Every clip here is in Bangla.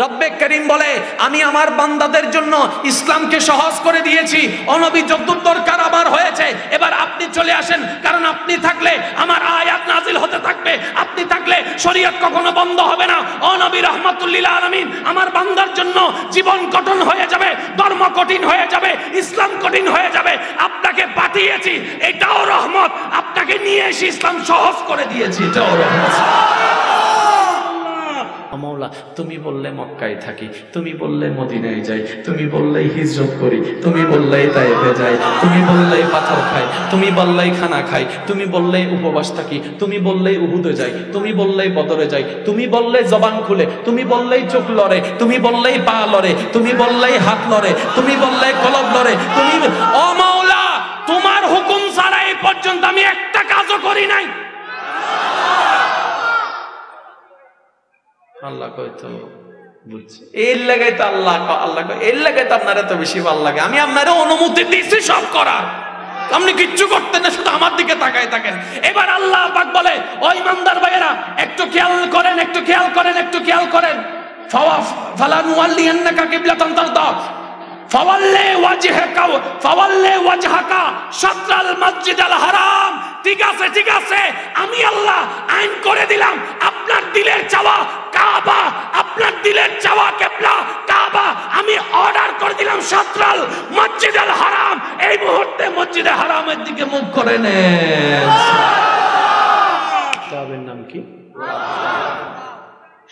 রব্বে করিম বলে, আমি আমার বান্দাদের জন্য ইসলামকে সহজ করে দিয়েছি। অনবী যদ্দুর দরকার আমার হয়েছে। এবার আপনি চলে আসেন, কারণ আপনি থাকলে আমার আয়াত নাজিল হতে থাকবে। আপনি থাকলে শরীয়ত কখনো বন্ধ হবে না। অনবী রহমতুল্লিল আলমিন, আমার বান্দার জন্য জীবন কঠিন হয়ে যাবে, ধর্ম কঠিন হয়ে যাবে, ইসলাম কঠিন হয়ে যাবে। আপনাকে পাঠিয়েছি, এটাও রহমত। আপনাকে নিয়ে এসে ইসলাম সহজ করে দিয়েছি, এটাও রহমত। মৌলা তুমি বললে মক্কায় থাকি তুমি বললে মদিনায় যাই তুমি বললেই হিজরত করি তুমি বললেই তাইফে যাই তুমি বললেই পাথর খাই তুমি বললেই খানা খাই তুমি বললেই উপবাস থাকি তুমি বললেই উহুদে যাই তুমি বললেই বদরে যাই তুমি বললে জবান খুলে তুমি বললেই চোখ লড়ে তুমি বললেই পা লড়ে তুমি বললেই হাত লড়ে তুমি বললেই কলব লড়ে তুমি ও মাওলা তোমার হুকুম ছাড়া এই পর্যন্ত আমি একটা কাজও করি নাই আল্লাহ কয়তো বুঝছে। এর লাগাই তো আল্লাহ আল্লাহ এর লাগাই তো আপনার এত বেশি ভালো লাগে। আমি আপনার অনুমতি দিচ্ছি সব করার। আপনি কিচ্ছু করতেন না, শুধু আমার দিকে তাকায় থাকেন। এবার আল্লাহ বলে, ওই ইমানদার ভাইয়েরা, একটু খেয়াল করেন, একটু খেয়াল করেন, একটু খেয়াল করেন। ফালা নুয়াল্লিয়ান্নাকা কিবলাতান তারদা ফাওয়াল্লে ওয়াজহাকা ফাওয়াল্লে ওয়াজহাকা শাতরাল মসজিদাল হারাম। ঠিক আছে ঠিক আছে আমি আল্লাহ আইন করে দিলাম আপনার দিলের চাওয়া কাবা আপনার দিলের চাওয়া কেবলা কাবা আমি অর্ডার করে দিলাম শাতরাল মসজিদাল হারাম। এই মুহূর্তে মসজিদে হারামের দিকে মুখ করে নেন। কাবের নাম কি?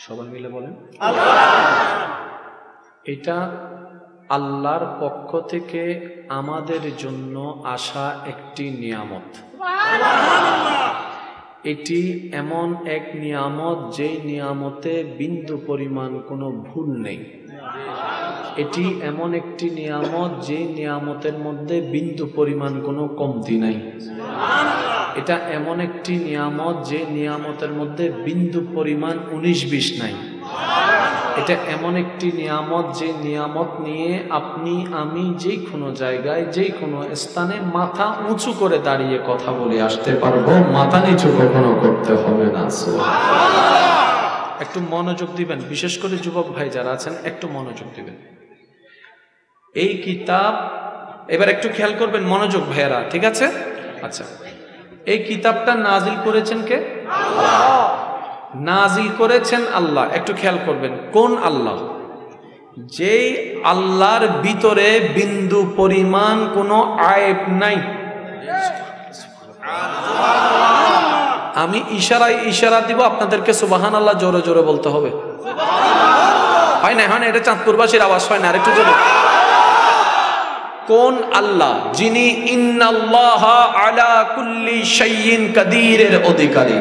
সবাই মিলে বলেন। এটা আল্লাহর পক্ষ থেকে আমাদের জন্য আসা একটি নিয়ামত। এটি এমন এক নিয়ামত যে নিয়ামতে বিন্দু পরিমাণ কোনো ভুল নেই। এটি এমন একটি নিয়ামত যে নিয়ামতের মধ্যে বিন্দু পরিমাণ কোনো কমতি নাই। এটা এমন একটি নিয়ামত যে নিয়ামতের মধ্যে বিন্দু পরিমাণ উনিশ বিশ নাই। এটা এমন একটি নিয়ামত যে নিয়ামত নিয়ে আপনি, আমি যে কোনো জায়গায় যে কোনো স্থানে মাথা উঁচু করে দাঁড়িয়ে কথা বলে আসতে পারব। মাথা নিচু কখনো করতে হবে না একটু মনোযোগ দিবেন। বিশেষ করে যুবক ভাই যারা আছেন, একটু মনোযোগ দিবেন। এই কিতাব, এবার একটু খেয়াল করবেন মনোযোগ ভাইয়ারা, ঠিক আছে? আচ্ছা। এই কিতাবটা নাজিল করেছেন কে? নাজিল করেছেন আল্লাহ। একটু খেয়াল করবেন, কোন আল্লাহ? যেই আল্লাহর ভিতরে বিন্দু পরিমাণ কোনো আয়েব নাই। আমি ইশারায় ইশারা দিব, আপনাদেরকে সুবাহান আল্লাহ জোরে জোরে বলতে হবে। হয় না হয় না এটা চাঁদপুরবাসীর আওয়াজ, হয় না আরেকটু জোরে। কোন আল্লাহ যিনি কাদিরের অধিকারী?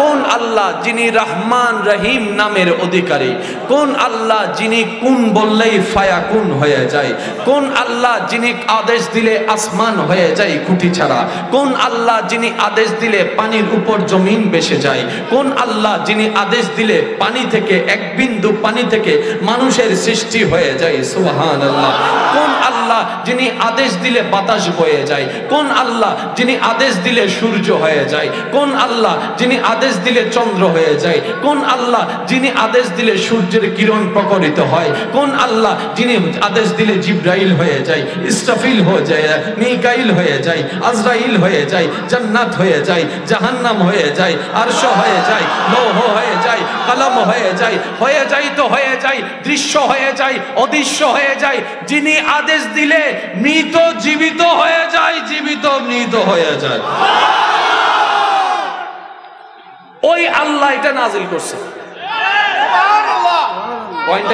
কোন আল্লাহ যিনি রহমান রহিম নামের অধিকারী? কোন আল্লাহ যিনি কোন বললেই ফায়াকুন হয়ে যায়? কোন আল্লাহ যিনি আদেশ দিলে আসমান হয়ে যায় খুঁটি ছাড়া? কোন আল্লাহ যিনি আদেশ দিলে পানির উপর জমিন বেসে যায়? কোন আল্লাহ যিনি আদেশ দিলে পানি থেকে এক বিন্দু পানি থেকে মানুষের সৃষ্টি হয়ে যায়? সুবহানাল্লাহ। কোন আল্লাহ যিনি আদেশ দিলে বাতাস বয়ে যায় কোন আল্লাহ যিনি আদেশ দিলে সূর্য হয়ে যায় কোন আল্লাহ যিনি আদেশ দিলে চন্দ্র হয়ে যায় কোন আল্লাহ যিনি আদেশ দিলে সূর্যের কিরণ প্রকটিত হয় কোন আল্লাহ যিনি আদেশ দিলে জিব্রাইল হয়ে যায় ইসরাফিল হয়ে যায় মিকাইল হয়ে যায় আজরাইল হয়ে যায় জান্নাত হয়ে যায় জাহান্নাম হয়ে যায় আরশ হয়ে যায় লৌহ হয়ে যায় কলম হয়ে যায় হয়ে যায় তো হয়ে যায় দৃশ্য হয়ে যায় অদৃশ্য হয়ে যায় যিনি আদেশ দিলে মৃত জীবিত হয়ে যায়, জীবিত মৃত হয়ে যায়। ওই আল্লাহ এটা নাজিল করছে।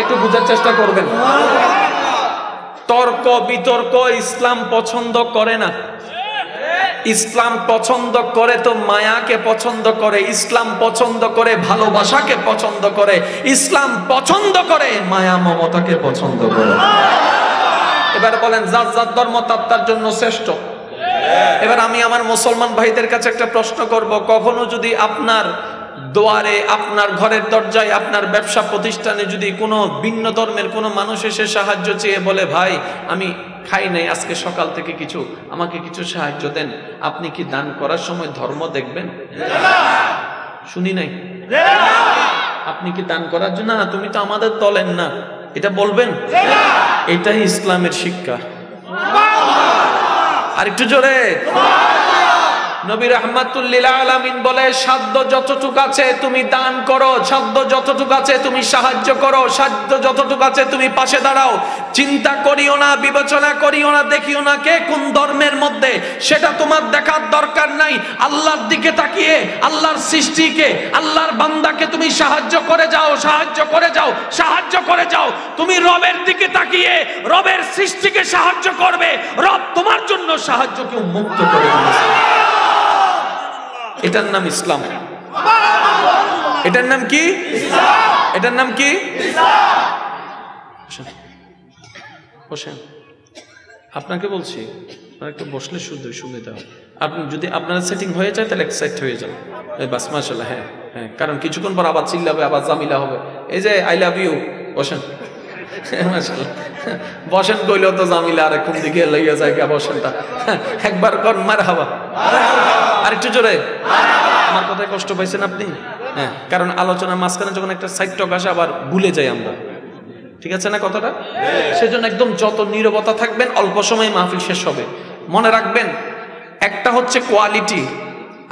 একটু চেষ্টা করবেন। তর্ক, বিতর্ক ইসলাম পছন্দ করে না। ইসলাম পছন্দ করে তো মায়াকে পছন্দ করে, ইসলাম পছন্দ করে ভালোবাসাকে পছন্দ করে, ইসলাম পছন্দ করে মায়া মমতাকে পছন্দ করে। এবার বলেন, যার যার ধর্ম তার তার জন্য শ্রেষ্ঠ। এবার আমি আমার মুসলমান ভাইদের কাছে একটা প্রশ্ন করব, কখনো যদি আপনার দোয়ারে, আপনার ঘরের দরজায়, আপনার ব্যবসা প্রতিষ্ঠানে যদি কোনো ভিন্ন ধর্মের কোনো মানুষ এসে সাহায্য চেয়ে বলে, ভাই, আমি খাই নাই, আজকে সকাল থেকে কিছু, আমাকে কিছু সাহায্য দেন। আপনি কি দান করার সময় ধর্ম দেখবেন? শুনি নাই। আপনি কি দান করার জন্য? না, তুমি তো আমাদের দলেন না। এটা বলবেন? এটাই ইসলামের শিক্ষা। আরেকটু জোরে। নবী রহমাতুল্লিল আলামিন বলে, সাধ্য যতটুক আছে তুমি দান করো, সাধ্য যতটুক আছে তুমি সাহায্য করো, সাধ্য যতটুক আছে তুমি পাশে দাঁড়াও। চিন্তা করিও না, বিবেচনা করিও না, দেখিও না কে কোন ধর্মের মধ্যে। সেটা তোমার দেখার দরকার নাই। আল্লাহর দিকে তাকিয়ে, আল্লাহর সৃষ্টিকে, আল্লাহর বান্দাকে তুমি সাহায্য করে যাও, সাহায্য করে যাও, সাহায্য করে যাও। তুমি রবের দিকে তাকিয়ে, রবের সৃষ্টিকে সাহায্য করবে। রব তোমার জন্য সাহায্যকে মুক্ত করে দিয়েছে। এটার নাম ইসলাম। এটার নাম কি? এটার নাম কি? আপনাকে বলছি, আপনার একটু বসলে শুদ্ধ সুবিধা আপনি যদি আপনার সেটিং হয়ে যায়, তাহলে এক্সাইট হয়ে যান। বাস মাসাল্লাহ হ্যাঁ হ্যাঁ কারণ কিছুক্ষণ পর আবার চিল্লাবে, আবার জামিলা হবে। এই যে আই লাভ ইউ বসেন। বসেন কইলেও তো জামিলা আর কোন দিকে লইয়া যায় গা বসেনটা একবার কর, মার হাবা। আর একটু জোরে। আমার কথায় কষ্ট পাইছেন আপনি? হ্যাঁ কারণ আলোচনার মাঝখানে যখন একটা সাইড টক আসে, আবার ভুলে যাই আমরা। ঠিক আছে না কথাটা? সেজন্য একদম যত নীরবতা থাকবেন, অল্প সময় মাহফিল শেষ হবে। মনে রাখবেন, একটা হচ্ছে কোয়ালিটি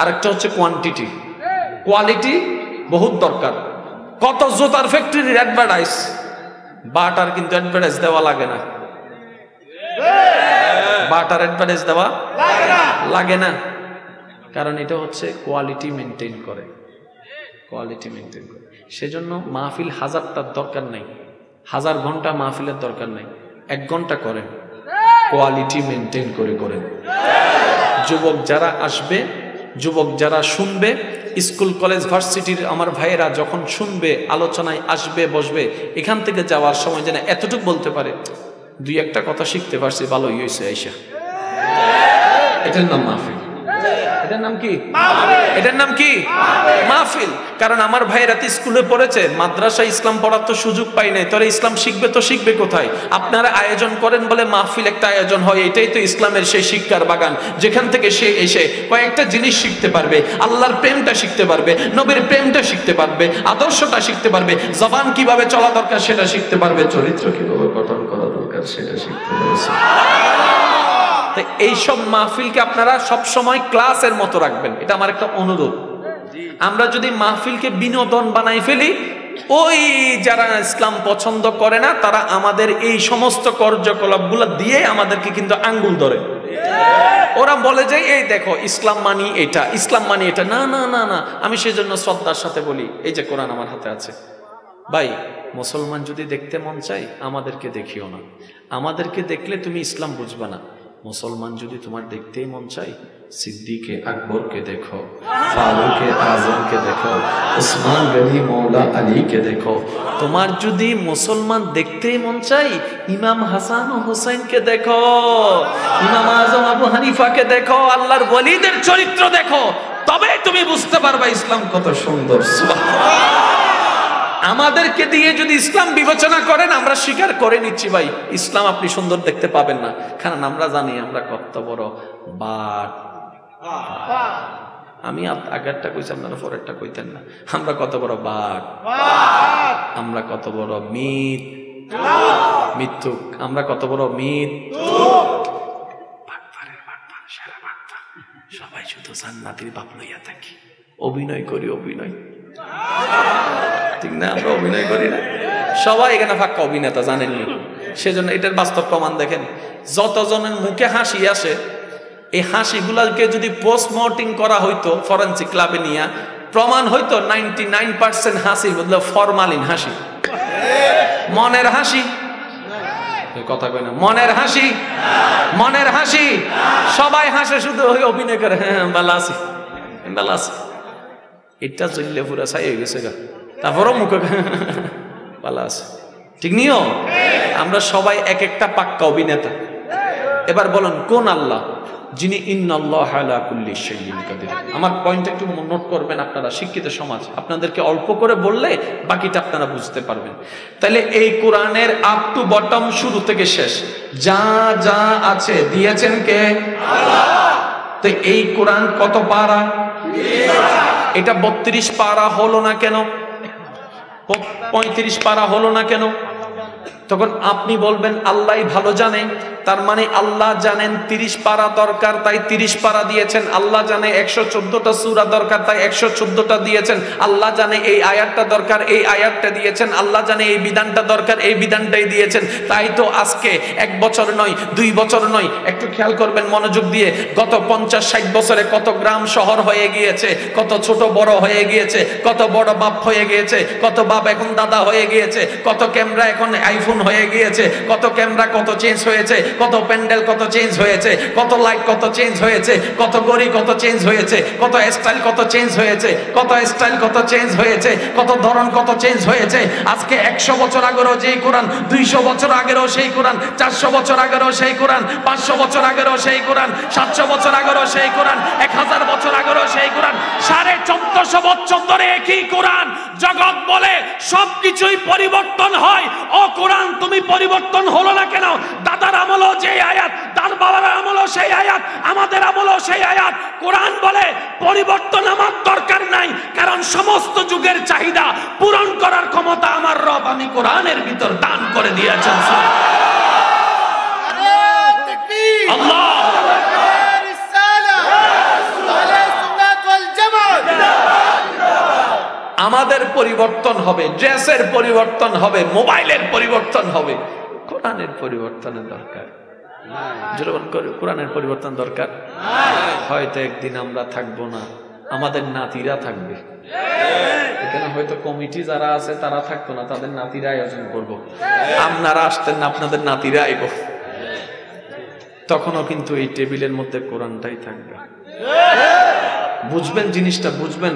আর একটা হচ্ছে কোয়ান্টিটি কোয়ালিটি বহুত দরকার। কত জোতার ফ্যাক্টরির অ্যাডভার্টাইজ বাটার কিন্তু অ্যাডভার্টাইজ দেওয়া লাগে না। বাটার অ্যাডভার্টাইজ দেওয়া লাগে না। কারণ এটা হচ্ছে কোয়ালিটি মেনটেন করে। কোয়ালিটি মেনটেন করে। সেজন্য মাহফিল হাজারটার দরকার নাই। হাজার ঘণ্টা মাহফিলের দরকার নাই। এক ঘণ্টা করেন। কোয়ালিটি মেনটেন করে করেন। যুবক যারা আসবে, যুবক যারা শুনবে স্কুল, কলেজ, ভার্সিটির আমার ভাইয়েরা যখন শুনবে, আলোচনায় আসবে, বসবে, এখান থেকে যাওয়ার সময় যেন এতটুকু বলতে পারে, দুই একটা কথা শিখতে পারছি, ভালোই হয়েছে আইসা। এটার নাম মাহফিল। এটার নাম কি? এটার নাম কি? মাহফিল। কারণ আমার ভাইয়েরা তো স্কুলে পড়েছে মাদ্রাসা ইসলাম পড়ার তো সুযোগ পাই নাই তোরা ইসলাম শিখবে তো শিখবে কোথায়? আপনারা আয়োজন করেন বলে মাহফিল একটা আয়োজন হয় এটাই তো ইসলামের সেই শিক্ষার বাগান। যেখান থেকে সে এসে কয়েকটা জিনিস শিখতে পারবে আল্লাহর প্রেমটা শিখতে পারবে নবীর প্রেমটা শিখতে পারবে আদর্শটা শিখতে পারবে জবান কীভাবে চলা দরকার সেটা শিখতে পারবে চরিত্র কীভাবে গঠন করা দরকার সেটা শিখতে পারবে। তো এইসব মাহফিলকে আপনারা সব সময় ক্লাসের মতো রাখবেন। এটা আমার একটা অনুরোধ। আমরা যদি মাহফিলকে বিনোদন বানাই ফেলি, ওই যারা ইসলাম পছন্দ করে না, তারা আমাদের এই সমস্ত কার্যকলাপগুলো দিয়ে আমাদেরকে কিন্তু আঙ্গুল ধরে। ওরা বলে যে, এই দেখো, ইসলাম মানি এটা, ইসলাম মানি এটা। না না না না, আমি সেজন্য শ্রদ্ধার সাথে বলি, এই যে কোরআন আমার হাতে আছে। ভাই, মুসলমান যদি দেখতে মন চাই আমাদেরকে দেখিও না। আমাদেরকে দেখলে তুমি ইসলাম বুঝবা না। মুসলমান যদি তোমার দেখতেই মন চাই সিদ্দিকে আকবরকে দেখো, ফারুকে, আজমকে দেখো, উসমান গনি মৌলা আলীকে দেখো। তোমার যদি মুসলমান দেখতেই মন চাই ইমাম হাসান ও হুসাইনকে দেখো, ইমাম আজম আবু হানিফাকে দেখো, আল্লাহর ওয়ালিদের চরিত্র দেখো তবে তুমি বুঝতে পারবা ইসলাম কত সুন্দর। সুবহানাল্লাহ। আমাদেরকে দিয়ে যদি ইসলাম বিবেচনা করেন, আমরা স্বীকার করে নিচ্ছি ভাই, ইসলাম আপনি সুন্দর দেখতে পাবেন না। কারণ আমরা জানি আমরা কত বড় বাট। আমি আগেরটা কইছি, আপনারা পরেরটা কইতেন না। আমরা কত বড় বাট। আমরা কত বড় মিথ। মৃত্যু আমরা কত বড় মিথ। সবাই শুধু জান্নাতির বাপ লইয়া থাকি। অভিনয় করি, অভিনয়। ঠিক না, আমরা অভিনয় করি না। সবাই এখানে ফাঁকা অভিনেতা, জানেননি? সেজন্য এটার বাস্তব প্রমাণ দেখেন, যতজনের মুখে হাসি আসে, এই হাসিগুলাকে যদি পোস্টমর্টিং করা হইতো ফরেন্সিক ক্লাবে নিয়ে, প্রমাণ হইতো নাইনটি নাইন পার্সেন্ট হাসি বদলে ফরমালিন হাসি। মনের হাসি? কথা কই না, মনের হাসি? মনের হাসি? সবাই হাসে শুধু ওই অভিনয় করে হ্যাঁ ভালো আছি ভালো আছি। এটা চললে পুরা ছাই হয়ে গেছে গা। তারপরও মুখে ভালো আছে। ঠিক নিও আমরা সবাই এক একটা পাক্কা অভিনেতা। এবার বলুন, কোন আল্লাহ? যিনি আমার পয়েন্ট একটু নোট করবেন আপনারা, শিক্ষিত সমাজ। আপনাদেরকে অল্প করে বললে বাকিটা আপনারা বুঝতে পারবেন। তাহলে এই কোরআনের আপ টু বটম শুরু থেকে শেষ। যা যা আছে, দিয়েছেন কে? তো এই কোরআন কত পারা? এটা বত্রিশ পারা হলো না কেন? পঁয়ত্রিশ পারা হলো না কেন? তখন আপনি বলবেন আল্লাহ ভালো জানে। তার মানে আল্লাহ জানেন তিরিশ পারা দরকার, তাই তিরিশ পারা দিয়েছেন। আল্লাহ জানে একশো চোদ্দটা সুরা দরকার, তাই একশো চোদ্দটা দিয়েছেন। আল্লাহ জানে এই আয়াতটা দরকার, এই আয়াতটা দিয়েছেন। আল্লাহ জানে এই বিধানটা দরকার, এই বিধানটাই দিয়েছেন। তাই তো আজকে এক বছর নয়, দুই বছর নয়, একটু খেয়াল করবেন মনোযোগ দিয়ে। গত পঞ্চাশ, ষাট বছরে কত গ্রাম শহর হয়ে গিয়েছে, কত ছোট বড় হয়ে গিয়েছে, কত বড় বাপ হয়ে গিয়েছে, কত বাপ এখন দাদা হয়ে গিয়েছে, কত ক্যামেরা এখন আইফোন হয়ে গিয়েছে, কত ক্যামেরা কত চেঞ্জ হয়েছে কত প্যান্ডেল কত চেঞ্জ হয়েছে, কত লাইট কত চেঞ্জ হয়েছে, কত গড়ি কত চেঞ্জ হয়েছে, কত স্টাইল কত চেঞ্জ হয়েছে, কত স্টাইল কত চেঞ্জ হয়েছে, কত ধরন কত চেঞ্জ হয়েছে। আজকে একশো বছর আগেরও যেই কোরআন, দুইশো বছর আগেরও সেই কোরআন, চারশো বছর আগেরও সেই কোরআন, পাঁচশো বছর আগেরও সেই কোরআন, সাতশো বছর আগেরও সেই কোরআন, এক হাজার বছর আগেরও সেই কোরআন, সাড়ে চোদ্দশো বছর ধরে একই কোরআন। জগৎ বলে সবকিছুই পরিবর্তন হয়। ও কোরআন তুমি পরিবর্তন হলো না কেন? দাদার আমলও যে আয়াত, তার বাবার আমলও সেই আয়াত, আমাদের আমলও সেই আয়াত। কোরআন বলে পরিবর্তন আমার দরকার নাই, কারণ সমস্ত যুগের চাহিদা পূরণ করার ক্ষমতা আমার রব আমি কোরআনের ভিতর দান করে দিয়েছেন আমাদের পরিবর্তন হবে, ড্রেসের পরিবর্তন হবে, মোবাইলের পরিবর্তন হবে। কোরআনের পরিবর্তনের দরকার। কোরআনের পরিবর্তন দরকার? হয়তো একদিন আমরা থাকব না, আমাদের নাতিরা থাকবে। এখানে হয়তো কমিটি যারা আছে, তারা থাকতো না, তাদের নাতিরা আয়োজন করব। আপনারা আসতেন না, আপনাদের নাতিরা আইব। তখনও কিন্তু এই টেবিলের মধ্যে কোরআনটাই থাকবে। বুঝবেন জিনিসটা, বুঝবেন।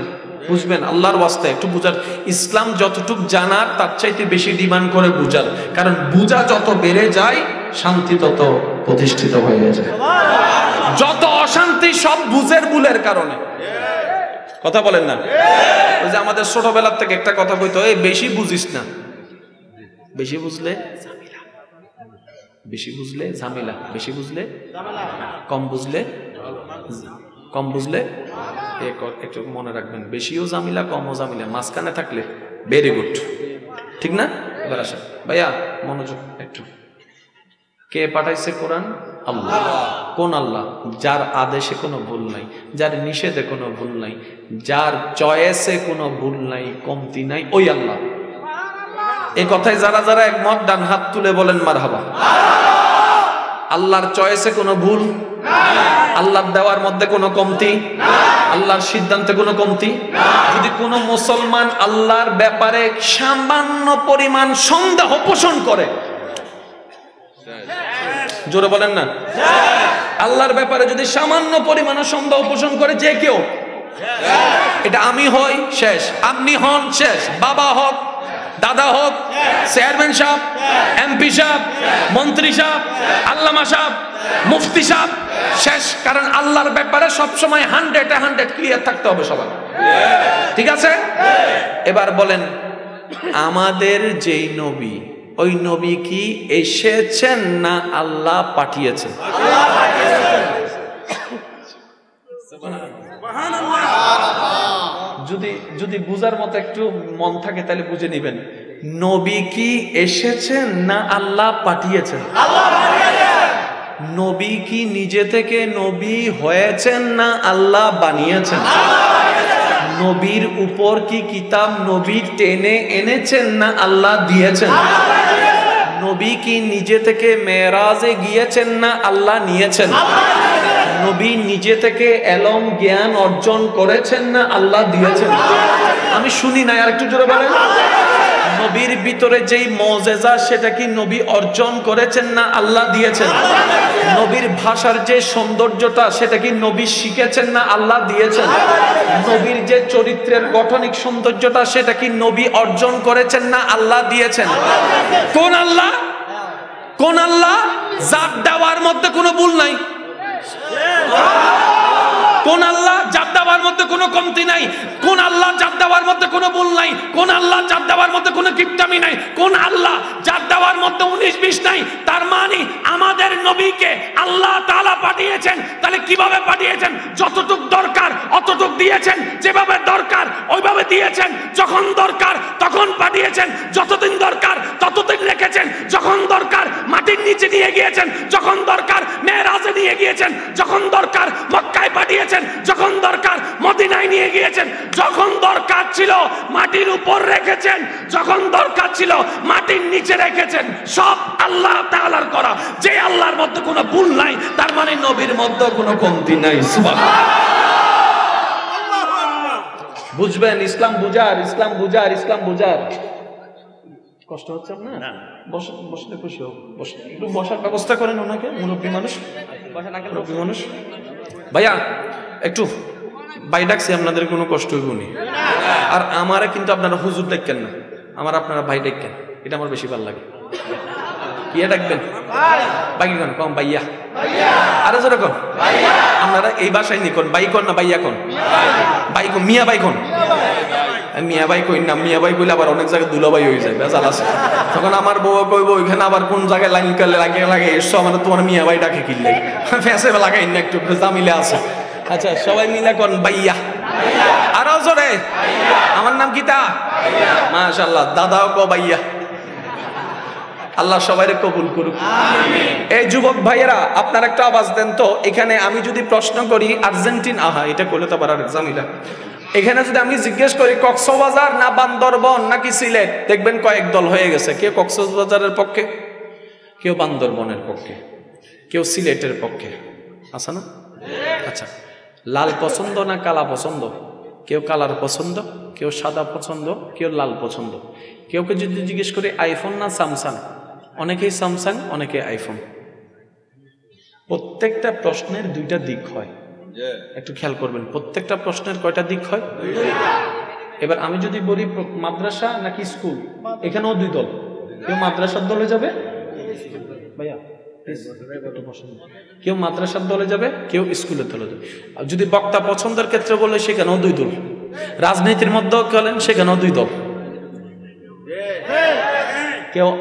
বুঝবেন, আল্লাহর ওয়াস্তে একটু বুঝার। ইসলাম যতটুক জানার, তার চাইতে বেশি ডিমান্ড করে বুঝার। কারণ বুঝা যত বেড়ে যায়, শান্তি তত প্রতিষ্ঠিত হয়ে যায়। যত অশান্তি, সব বুঝের বুলের কারণে। কথা বলেন না? ওই যে আমাদের ছোটবেলার থেকে একটা কথা কইতো এই, বেশি বুঝিস না। বেশি বুঝলে? বেশি বুঝলে? ঝামেলা। বেশি বুঝলে? কম বুঝলে? কম বুঝলে? একটু মনে রাখবেন, বেশিও জামিলা কমও জামিলা মাঝখানে থাকলে ভেরি গুড ঠিক না? এবার আসেন। ভাইয়া, মনোযোগ একটু। কে পাঠাইছে কোরআন? আল্লাহ। কোন আল্লাহ? যার আদেশে কোনো ভুল নাই, যার নিষেধে কোনো ভুল নাই, যার চয়েসে কোনো ভুল নাই, কমতি নাই, ওই আল্লাহ। এই কথায় যারা যারা একমত, ডান হাত তুলে বলেন মার হাবা আল্লাহর চয়েসে কোনো ভুল? আল্লাহর দেওয়ার মধ্যে কোনো কমতি? আল্লাহর সিদ্ধান্তে কোনো কমতি? যদি কোনো মুসলমান আল্লাহর ব্যাপারে সামান্য পরিমাণ সন্দেহ পোষণ করে জোরে বলেন না। আল্লাহর ব্যাপারে যদি সামান্য পরিমাণে সন্দেহ পোষণ করে যে কেউ এটা আমি হই শেষ। আপনি হন শেষ। বাবা হোক দাদা হোক চেয়ারম্যান সাহেব এমপি সাহেব মন্ত্রী সাহেব আল্লামা সাহেব মুফতি সাহেব শেষ। কারণ আল্লাহর ব্যাপারে সবসময় হান্ড্রেড হান্ড্রেড ক্লিয়ার থাকতে হবে সবার। ঠিক আছে? এবার বলেন আমাদের যেই নবী ওই নবী কি এসেছেন না আল্লাহ পাঠিয়েছেন? যদি যদি বুঝার মতো একটু মন থাকে তাহলে বুঝে নিবেন। নবী কি এসেছেন না আল্লাহ পাঠিয়েছেন? নবী কি নিজে থেকে নবী হয়েছেন না আল্লাহ বানিয়েছেন? নবীর উপর কি কিতাব নবী টেনে এনেছেন না আল্লাহ দিয়েছেন? নবী কি নিজে থেকে মেয়েরাজে গিয়েছেন না আল্লাহ নিয়েছেন। নবী নিজে থেকে এলম জ্ঞান অর্জন করেছেন না, আল্লাহ দিয়েছেন। আমি শুনি না আর একটু জোরে বলেন। নবীর ভিতরে যেই মজেজা, সেটা কি নবী অর্জন করেছেন না, আল্লাহ দিয়েছেন? নবীর ভাষার যে সৌন্দর্যটা সেটা কি নবী শিখেছেন না, আল্লাহ দিয়েছেন? নবীর যে চরিত্রের গঠনিক সৌন্দর্যটা সেটা কি নবী অর্জন করেছেন না, আল্লাহ দিয়েছেন? কোন আল্লাহ? কোন আল্লাহ? জাত দেওয়ার মধ্যে কোনো ভুল নাই। কোন আল্লাহ জাত দেওয়ার মধ্যে কোনো কমতি নাই। কোন আল্লাহ জাত দেওয়ার মধ্যে কোনো ভুল নাই। কোন আল্লাহ জাত দেওয়ার মধ্যে কোনো কিপটামি নাই। কোন আল্লাহ জাত দেওয়ার মধ্যে উনিশ বিশ নাই। তার মানে আমাদের নবীকে আল্লাহ তাআলা পাঠিয়েছেন। তাহলে কীভাবে পাঠিয়েছেন? যতটুক দরকার অতটুক দিয়েছেন। যেভাবে দরকার ওইভাবে দিয়েছেন। যখন দরকার তখন পাঠিয়েছেন। যতদিন দরকার ততদিন রেখেছেন। যখন দরকার মাটির নিচে নিয়ে গিয়েছেন, যখন দরকার মেয়েরাজে নিয়ে গিয়েছেন, যখন দরকার মক্কায় পাঠিয়েছেন, যখন দরকার মদিনায় নিয়ে গিয়েছেন, যখন দরকার ছিল মাটির উপর রেখেছেন, যখন দরকার ছিল মাটির নিচে রেখেছেন, সব আল্লাহ তাআলার করা। যে আল্লাহর মধ্যে কোনো ভুল নাই, তার মানে নবীর মধ্যে কোনো কমতি নাই বুঝবেন, ইসলাম বুঝার ইসলাম বুঝার ইসলাম বুঝার। কষ্ট হচ্ছে আপনার? বসে বসতে খুশি হোক বসে একটু বসার ব্যবস্থা করেন ওনাকে মুরব্বী মানুষ। মুরব্বী মানুষ। ভাইয়া একটু বাই ডাকছি আপনাদের কোনো কষ্ট হইব নি। আর আমারে কিন্তু আপনারা হুজুর ডাকেন না। আমার আপনারা ভাই ডাকেন এটা আমার বেশি ভালো লাগে। কি ডাকবেন? বাকি কোন? কম বাইয়া আরও জোরে কোন? আপনারা এই বাসায় নি কোন? বাই কোন না বাইয়া কোন? বাই কোন? মিয়া বাই কোন? মিয়া বাই কই না মিয়া বাই কইলে আবার অনেক জায়গায় দুলাবাই হয়ে যায়, বেজাল আছে। তখন আমার বউ কইব, ওইখানে আবার কোন জায়গায় লাইন কালে লাগে লাগে, এসো আমার তোমার মিয়া বাই ডাকে কিনলে ফেঁসে লাগাই না একটু জামিলে আছে। আচ্ছা সবাই মিলে কোন? বাইয়া। আরও জোরে। আমার নাম কিতা মাশাল্লাহ দাদাও কো বাইয়া। আল্লাহ সবাই কবুল করুক। এই যুবক ভাইয়েরা, আপনার একটা আওয়াজ দেন তো, এখানে আমি যদি প্রশ্ন করি, আর্জেন্টিন, আহা, এটা করলে তো আবার আর জামিলা এখানে যদি আমি জিজ্ঞেস করি কক্সবাজার না বান্দরবন নাকি সিলেট, দেখবেন কয়েক দল হয়ে গেছে। কেউ কক্সবাজারের পক্ষে, কেউ বান্দরবনের পক্ষে, কেউ সিলেটের পক্ষে। আছে না? আচ্ছা লাল পছন্দ না কালা পছন্দ? কেউ কালার পছন্দ, কেউ সাদা পছন্দ, কেউ লাল পছন্দ। কেউকে যদি জিজ্ঞেস করি আইফোন না স্যামসাং? অনেকেই স্যামসাং অনেকে আইফোন। প্রত্যেকটা প্রশ্নের দুইটা দিক হয়। একটু খেয়াল করবেন, প্রত্যেকটা প্রশ্নের কয়টা দিক হয়? এবার আমি যদি বলি মাদ্রাসা নাকি স্কুল? এখানেও দুই দল। কেউ মাদ্রাসার দলে যাবে? ভাইয়া কেউ মাদ্রাসার দলে যাবে, কেউ স্কুলের দলে যাবে। যদি বক্তা পছন্দের ক্ষেত্রে বলে, সেখানেও দুই দল। রাজনীতির মধ্যেও বলেন সেখানেও দুই দল। কেউ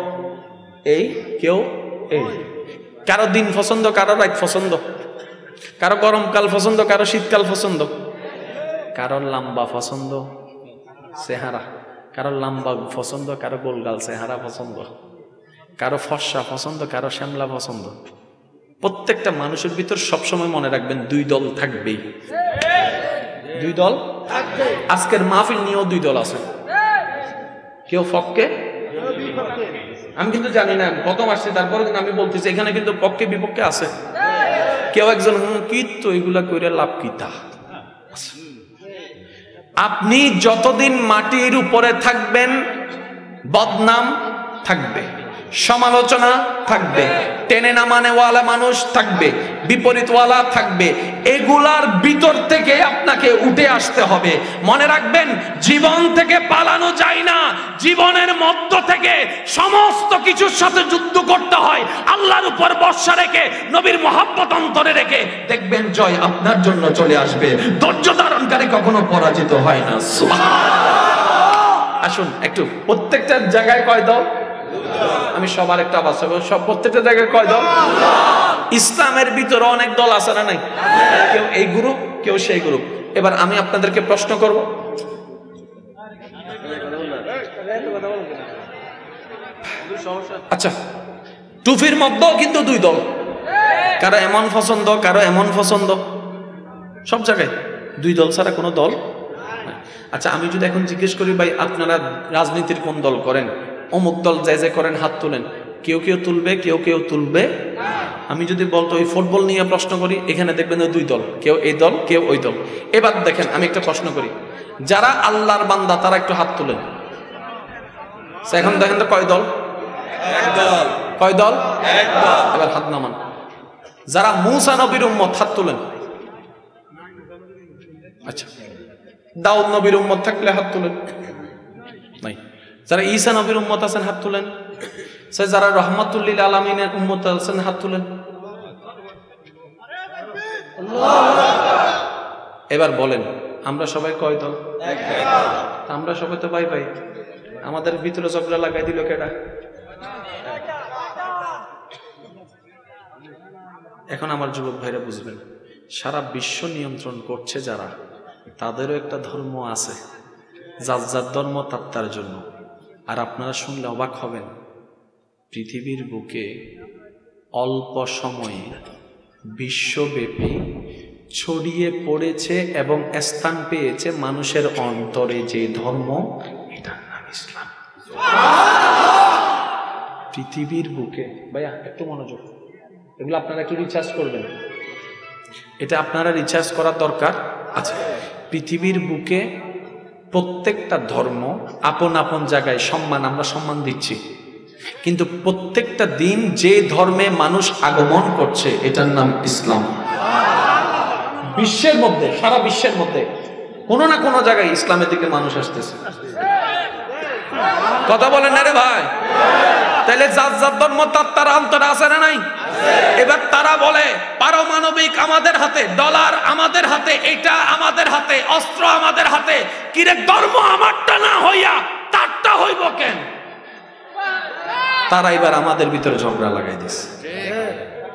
এই কেউ এই। কারও দিন পছন্দ, কারও রাত পছন্দ। কারও গরমকাল পছন্দ, কারও শীতকাল পছন্দ? কারও লম্বা পছন্দ, চেহারা। কারও লম্বা পছন্দ, কারও গোলগাল চেহারা পছন্দ। কারও ফর্সা পছন্দ, কারও শ্যামলা পছন্দ। প্রত্যেকটা মানুষের ভিতর সবসময় মনে রাখবেন দুই দল থাকবেই। দুই দল? আজকের মাহফিল নিয়েও দুই দল আছে। কেউ ফককে আমি কিন্তু জানি না প্রথম আসছে, তারপরে কিন্তু আমি বলতেছি, এখানে কিন্তু পক্ষে বিপক্ষে আছে। কেউ একজন কি তো এগুলা করে লাভ কি তা? আপনি যতদিন মাটির উপরে থাকবেন, বদনাম থাকবে। সমালোচনা থাকবে। টেনে নামানেওয়ালা মানুষ থাকবে, বিপরীতওয়ালা থাকবে। এগুলার ভিতর থেকে আপনাকে উঠে আসতে হবে। মনে রাখবেন, জীবন থেকে পালানো যায় না। জীবনের মধ্য থেকে সমস্ত কিছুর সাথে যুদ্ধ করতে হয়। আল্লাহর উপর বর্ষা রেখে, নবীর মহাব্বত অন্তরে রেখে দেখবেন জয় আপনার জন্য চলে আসবে। ধৈর্য ধারণকারী কখনো পরাজিত হয় না। আসুন, একটু প্রত্যেকটা জায়গায় কয় দাও। আমি সবার একটা আবাস সব প্রত্যেকটা জায়গায় কয় দল? ইসলামের ভিতরে অনেক দল আছে না নাই? কেউ এই গ্রুপ কেউ সেই গ্রুপ এবার আমি আপনাদেরকে প্রশ্ন করব। আচ্ছা টুফির মধ্যেও কিন্তু দুই দল। কারও এমন পছন্দ, কারও এমন পছন্দ। সব জায়গায় দুই দল ছাড়া কোনো দল আচ্ছা আমি যদি এখন জিজ্ঞেস করি, ভাই, আপনারা রাজনীতির কোন দল করেন? অমুক দল যে যে করেন হাত তুলেন। কেউ কেউ তুলবে কেউ কেউ তুলবে। আমি যদি বলতো ওই ফুটবল নিয়ে প্রশ্ন করি এখানে দেখবেন দুই দল কেউ এই দল কেউ ওই দল। এবার দেখেন আমি একটা প্রশ্ন করি। যারা আল্লাহর বান্দা তারা একটু হাত তুলেন। এখন দেখেন তো কয় দল? কয় দল। এবার হাত নামান। যারা মুসা নবীর উম্মত হাত তুলেন। আচ্ছা। দাউদ নবীর উম্মত থাকলে হাত তুলেন। নাই। যারা ঈসা নবীর উম্মত আছেন, হাত তুলেন। সে যারা রহমতুল্লিল আলমিনের উম্মত আছেন, হাত তুলেন। এবার বলেন, আমরা সবাই কয় দল? আমরা সবাই তো ভাই ভাই আমাদের ভিতরে ঝগড়া লাগাই দিল কেডা? এখন আমার যুবক ভাইরা বুঝবেন, সারা বিশ্ব নিয়ন্ত্রণ করছে যারা, তাদেরও একটা ধর্ম আছে, যার যার ধর্ম তার তার জন্য। আর আপনারা শুনলে অবাক হবেন, পৃথিবীর বুকে অল্প সময়ে বিশ্বব্যাপী ছড়িয়ে পড়েছে এবং স্থান পেয়েছে মানুষের অন্তরে যে ধর্ম, এটার নাম ইসলাম। পৃথিবীর বুকে, ভাইয়া, একটু মনোযোগ। এগুলো আপনারা একটু রিচার্জ করবেন। এটা আপনারা রিচার্জ করার দরকার আছে। পৃথিবীর বুকে প্রত্যেকটা ধর্ম আপন আপন জায়গায় সম্মান, আমরা সম্মান দিচ্ছি। কিন্তু প্রত্যেকটা দিন যে ধর্মে মানুষ আগমন করছে, এটার নাম ইসলাম। বিশ্বের মধ্যে, সারা বিশ্বের মধ্যে, কোনো না কোনো জায়গায় ইসলামের দিকে মানুষ আসতেছে। কথা বলেন রে ভাই? তাহলে যার যার ধর্ম তার তার অন্তরে আছে না নাই? এবার তারা বলে, পারমাণবিক আমাদের হাতে, ডলার আমাদের হাতে, এটা আমাদের হাতে, অস্ত্র আমাদের হাতে, কিরে ধর্ম আমারটা না হইয়া তারটা হইব কেন? তারা এবার আমাদের ভিতরে ঝগড়া লাগাই দিচ্ছে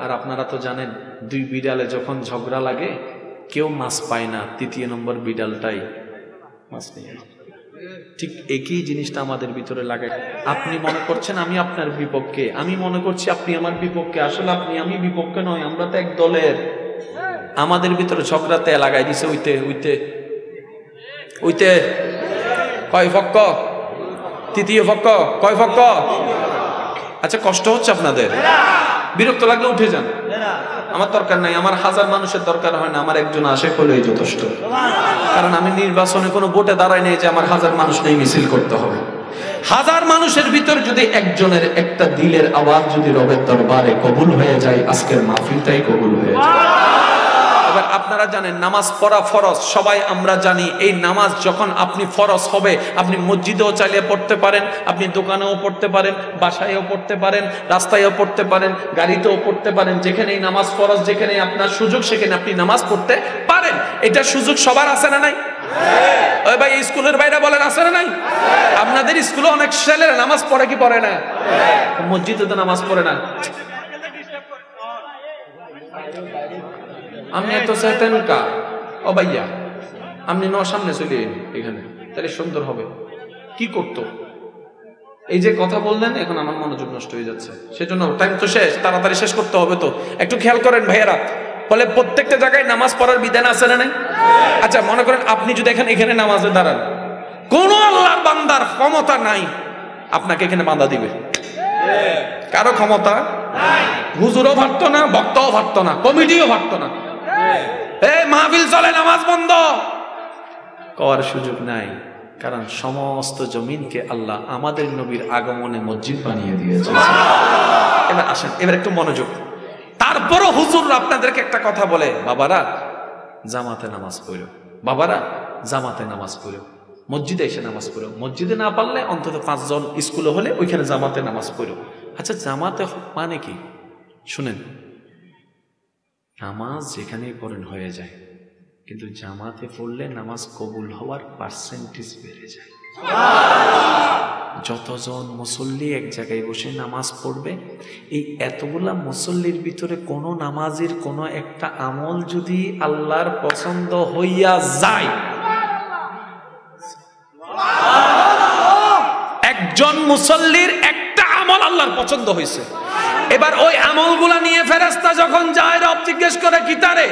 আর আপনারা তো জানেন, দুই বিড়ালে যখন ঝগড়া লাগে, কেউ মাছ পায় না, তৃতীয় নম্বর বিড়ালটাই মাছ নিয়ে ঠিক একই জিনিসটা আমাদের ভিতরে লাগে। আপনি মনে করছেন আমি আপনার বিপক্ষে, আমি মনে করছি আপনি আমার বিপক্ষে, আসলে আপনি আমি বিপক্ষে নয়, আমরা তো এক দলের। আমাদের ভিতরে ঝগড়াতে লাগাই দিছে, উইতে উইতে। উইতে। কয় ফক্ক তৃতীয় ফক্ক কয় ফক্ক আচ্ছা কষ্ট হচ্ছে আপনাদের। বিরক্ত লাগলে উঠে যান। আমার দরকার নাই, আমার হাজার মানুষের দরকার হয় না, আমার একজন আসে হলেই যথেষ্ট। কারণ আমি নির্বাচনে কোনো ভোটে দাঁড়াই নেই যে আমার হাজার মানুষ নেই মিছিল করতে হবে। হাজার মানুষের ভিতর যদি একজনের একটা দিলের আওয়াজ যদি রবের দরবারে কবুল হয়ে যায়, আজকের মাহফিলটাই কবুল হয়ে যায়। এবার আপনারা জানেন, নামাজ পড়া ফরজ। সবাই আমরা জানি, এই নামাজ যখন আপনি ফরজ হবে, আপনি মসজিদেও চালিয়ে পড়তে পারেন, আপনি দোকানেও পড়তে পারেন, বাসায়ও পড়তে পারেন, রাস্তায়ও পড়তে পারেন, গাড়িতেও পড়তে পারেন, যেখানেই নামাজ ফরজ যেখানে আপনার সুযোগ, সেখানে আপনি নামাজ পড়তে পারেন। এটা সুযোগ সবার আছে না নাই? ওই ভাই স্কুলের বাইরে বলেন, আছে না নাই? আপনাদের স্কুলে অনেক ছেলেরা নামাজ পড়ে কি পড়ে না? মসজিদে তো নামাজ পড়ে না। আপনি এত চাইতেন কা ও ভাইয়া, আপনি ন সামনে চলে এখানে, তাহলে সুন্দর হবে। কি করতো? এই যে কথা বললেন, এখন আমার মনোযোগ নষ্ট হয়ে যাচ্ছে। সেজন্য টাইম তো শেষ, তাড়াতাড়ি শেষ করতে হবে তো। একটু খেয়াল করেন ভাইয়েরা বলে প্রত্যেকটা জায়গায় নামাজ পড়ার বিধান আছে না নাই? আচ্ছা মনে করেন আপনি যদি এখানে এখানে নামাজে দাঁড়ান, কোন আল্লাহর বান্দার ক্ষমতা নাই, আপনাকে এখানে বাঁধা দিবে। কারও ক্ষমতা হুজুরও ভাবতো না, বক্তাও ভাবতো না, কমিটিও ভাবতো না। মাহফিল চলে, নামাজ বন্ধ। কওয়ার সুযোগ নাই, কারণ সমস্ত জমিনকে আল্লাহ আমাদের নবীর আগমনে মসজিদ বানিয়ে দিয়েছে এবার আসেন, এবার একটু মনোযোগ। তারপরও হুজুর আপনাদেরকে একটা কথা বলে, বাবারা, জামাতে নামাজ পড়ো। বাবারা, জামাতে নামাজ পড়ো। মসজিদে এসে নামাজ পড়ো। মসজিদে না পারলে অন্তত পাঁচজন স্কুলে হলে ওইখানে জামাতে নামাজ পড়ো। আচ্ছা জামাতে মানে কি? শুনেন নামাজ যেখানেই পড়েন হয়ে যায়। কিন্তু জামাতে পড়লে নামাজ কবুল হওয়ার পার্সেন্টেজ বেড়ে যায়। যতজন মুসল্লি এক জায়গায় বসে নামাজ পড়বে, এই এতগুলা মুসল্লির ভিতরে কোনো নামাজের কোনো একটা আমল যদি আল্লাহর পছন্দ হইয়া যায়। একজন মুসল্লির একটা আমল আল্লাহর পছন্দ হয়েছে এবার ওই আমলগুলা নিয়ে ফেরাস্তা যখন যায়, রব জিজ্ঞেস করে, কি তারে?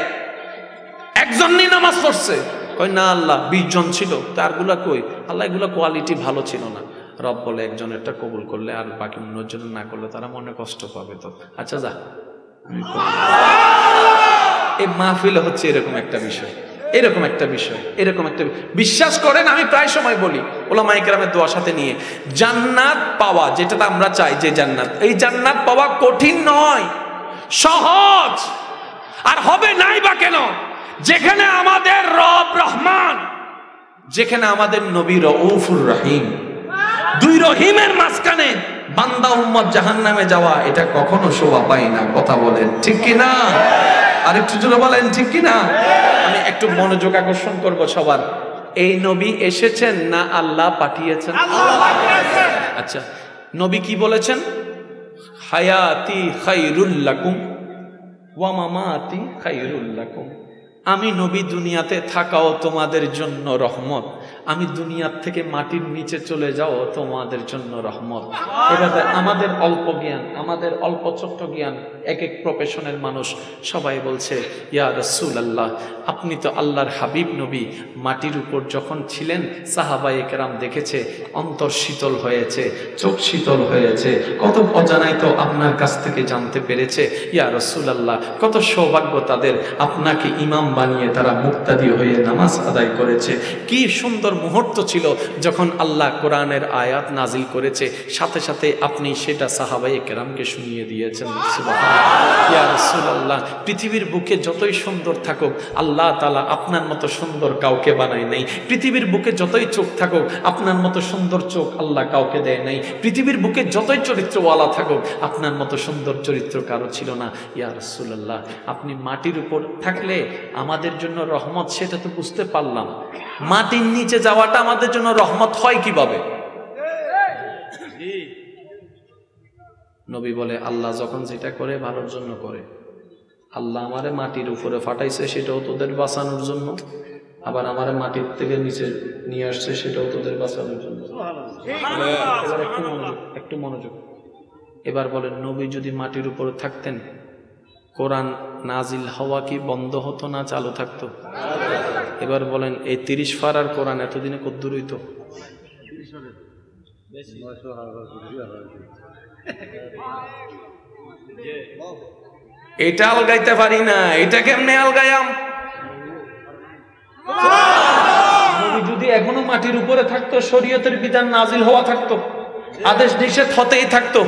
একজন নিয়ে নামাজ পড়ছে। কই না আল্লাহ, বিশ জন ছিল। তারগুলা কই? আল্লাহ, এগুলো কোয়ালিটি ভালো ছিল না। রব বলে, একজনেরটা কবুল করলে আর বাকি অন্যজন না করলে তারা মনে কষ্ট পাবে তো। আচ্ছা যা। এই মাহফিল হচ্ছে এরকম একটা বিষয়। এরকম একটা বিষয়, এরকম একটা বিশ্বাস করেন, আমি প্রায় সময় বলি ওলামা ইকরামের দোয়ার সাথে নিয়ে, জান্নাত পাওয়া যেটা আমরা চাই যে জান্নাত, এই জান্নাত পাওয়া কঠিন নয়, সহজ, আর হবে নাই বা কেন? যেখানে আমাদের রব রহমান, যেখানে আমাদের নবী রউফুর রহিম, দুই রহিমের মাঝখানে বান্দা উম্মত জাহান নামে যাওয়া, এটা কখনো শোভা পায় না, কথা বলেন, ঠিক কি না আরেকটু জোরে বলেন ঠিক কি না আমি একটু মনোযোগ আকর্ষণ করব সবার। এই নবী এসেছেন না আল্লাহ পাঠিয়েছেন। আচ্ছা নবী কি বলেছেন? হায়াতি খাইরুল লাকুম ওয়া মামাতি খাইরুল লাকুম। আমি নবী দুনিয়াতে থাকাও তোমাদের জন্য রহমত। আমি দুনিয়ার থেকে মাটির নিচে চলে যাও তোমাদের জন্য রহমত। এভাবে আমাদের অল্প জ্ঞান আমাদের অল্প ছোট্ট জ্ঞান এক এক প্রফেশনের মানুষ সবাই বলছে ইয়া রসুল আল্লাহ আপনি তো আল্লাহর হাবিব নবী। মাটির উপর যখন ছিলেন সাহাবাই কেরাম দেখেছে অন্তর শীতল হয়েছে চোখ শীতল হয়েছে। কত অজানাই তো আপনার কাছ থেকে জানতে পেরেছে ইয়া রসুল আল্লাহ কত সৌভাগ্য তাদের। আপনাকে ইমাম বানিয়ে তারা মুক্তাদি হয়ে নামাজ আদায় করেছে। কি সুন্দর মুহূর্ত ছিল যখন আল্লাহ কোরআনের আয়াত নাজিল করেছে। সাথে সাথে আপনি সেটা সাহাবাই কেরামকে শুনিয়ে দিয়েছেন। রাসূলুল্লাহ, পৃথিবীর বুকে যতই সুন্দর থাকুক, আল্লাহ তালা আপনার মতো সুন্দর কাউকে বানায় নাই। পৃথিবীর বুকে যতই চোখ থাকুক, আপনার মতো সুন্দর চোখ আল্লাহ কাউকে দেয় নাই। পৃথিবীর বুকে যতই চরিত্রওয়ালা থাকুক, আপনার মতো সুন্দর চরিত্র কারও ছিল না। ইয়া রাসূলুল্লাহ, আপনি মাটির উপর থাকলে আমাদের জন্য রহমত, সেটা তো বুঝতে পারলাম। মাটির নিচে যাওয়াটা আমাদের জন্য রহমত হয় কীভাবে? নবী বলে, আল্লাহ যখন যেটা করে ভালোর জন্য করে। আল্লাহ আমারে মাটির উপরে ফাটাইছে, সেটাও তোদের বাঁচানোর জন্য। আবার আমারে মাটির থেকে নিচে নিয়ে আসছে, সেটাও তোদের বাঁচানোর জন্য। একটু মনোযোগ একটু মনোযোগ। এবার বলেন, নবী যদি মাটির উপরে থাকতেন, কোরআন নাজিল হওয়া কি বন্ধ হতো না চালু থাকতো? এবার বলেন, এই তিরিশ ফারার কোরআন এতদিনে কদ্দুর হইতো? এটা আলগাইতে পারি না, এটা কেমনে আলগায়াম? যদি এখনও মাটির উপরে থাকতো, শরীয়তের বিধান নাজিল হওয়া থাকতো, আদেশ নিষেধ হতেই থাকতো।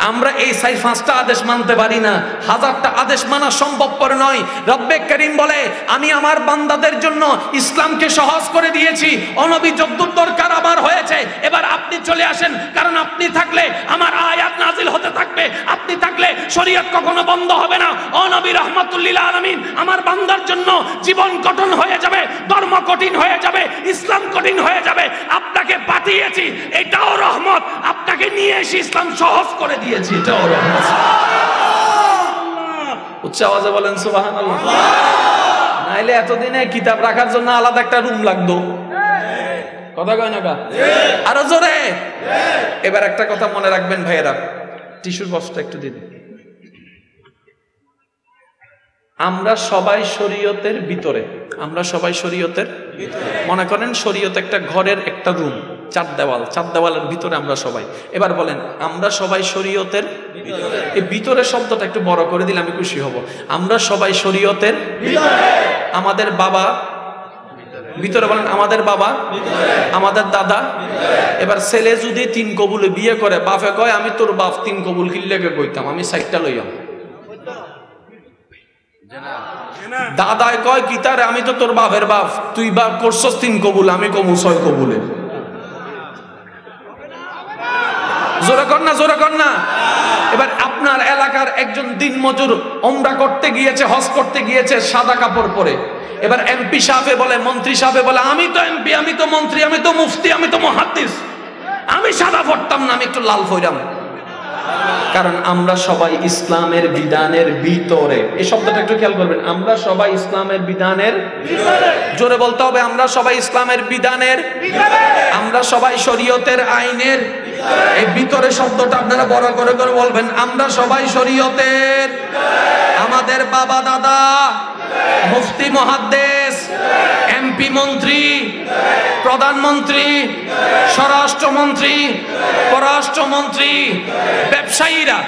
আমরা এই সাই পাঁচটা আদেশ মানতে পারি না। হাজারটা আদেশ মানা সম্ভবপর নয়। রব্বে করিম বলে, আমি আমার বান্দাদের জন্য ইসলামকে সহজ করে দিয়েছি। অনবী যদ্দুর দরকার আমার হয়েছে। এবার আপনি চলে আসেন, কারণ আপনি থাকলে আমার আয়াত নাজিল হতে থাকবে। আপনি থাকলে শরীয়ত কখনো বন্ধ হবে না। অনবী রহমতুল্লিল আলমিন, আমার বান্দার জন্য জীবন কঠিন হয়ে যাবে ধর্ম কঠিন হয়ে যাবে, ইসলাম কঠিন হয়ে যাবে। আপনাকে পাঠিয়েছি, এটাও রহমত। আপনাকে নিয়ে এসে ইসলাম সহজ করে দিয়েছি, এটাও রহমত। উচ্চ আওয়াজে বলেন সুবাহান নাইলে এতদিনে কিতাব রাখার জন্য আলাদা একটা রুম লাগতো। কথা কয় না আরও জোরে। এবার একটা কথা মনে রাখবেন ভাইয়েরা, টিস্যুর বক্সটা একটু দিন। আমরা সবাই শরীয়তের ভিতরে, আমরা সবাই শরীয়তের, মনে করেন শরীয়ত একটা ঘরের একটা রুম। চার দেওয়াল চার দেওয়ালের ভিতরে আমরা সবাই। এবার বলেন, আমরা সবাই শরীয়তের এই ভিতরে শব্দটা একটু বড় করে দিলে আমি খুশি হব। আমরা সবাই শরীয়তের আমাদের বাবা ভিতরে বলেন, আমাদের বাবা আমাদের দাদা এবার ছেলে যদি তিন কবুলে বিয়ে করে, বাপে কয়, আমি তোর বাপ তিন কবুল কিল্লেকে কইতাম? আমি সাইটটা লইয়াম দাদায় কয় কি তার আমি তো তোর বাপের বাপ। তুই বাপ করছস তিন কবুল, আমি কমু ছয় কবুলে। জোরে কর না, জোরে কর না। এবার আপনার এলাকার একজন দিন মজুর ওমরা করতে গিয়েছে, হজ করতে গিয়েছে সাদা কাপড় পরে। এবার এমপি সাহেবে বলে, মন্ত্রী সাহেবে বলে, আমি তো এমপি, আমি তো মন্ত্রী, আমি তো মুফতি, আমি তো মহাদিস। আমি সাদা ফরতাম না, আমি একটু লাল ফইরাম কারণ আমরা সবাই ইসলামের বিধানের ভিতরে। এই শব্দটা একটু খেয়াল করবেন আমরা সবাই ইসলামের বিধানের জোরে বলতে হবে আমরা সবাই ইসলামের বিধানের আমরা সবাই শরীয়তের আইনের এই ভিতরে শব্দটা আপনারা বড় করে করে বলবেন আমরা সবাই শরীয়তের। আমাদের বাবা দাদা মুফতি মহাদ্দেশ এমপি মন্ত্রী, প্রধানমন্ত্রী, স্বরাষ্ট্রমন্ত্রী, পররাষ্ট্রমন্ত্রী, ব্যবসায়ীরা,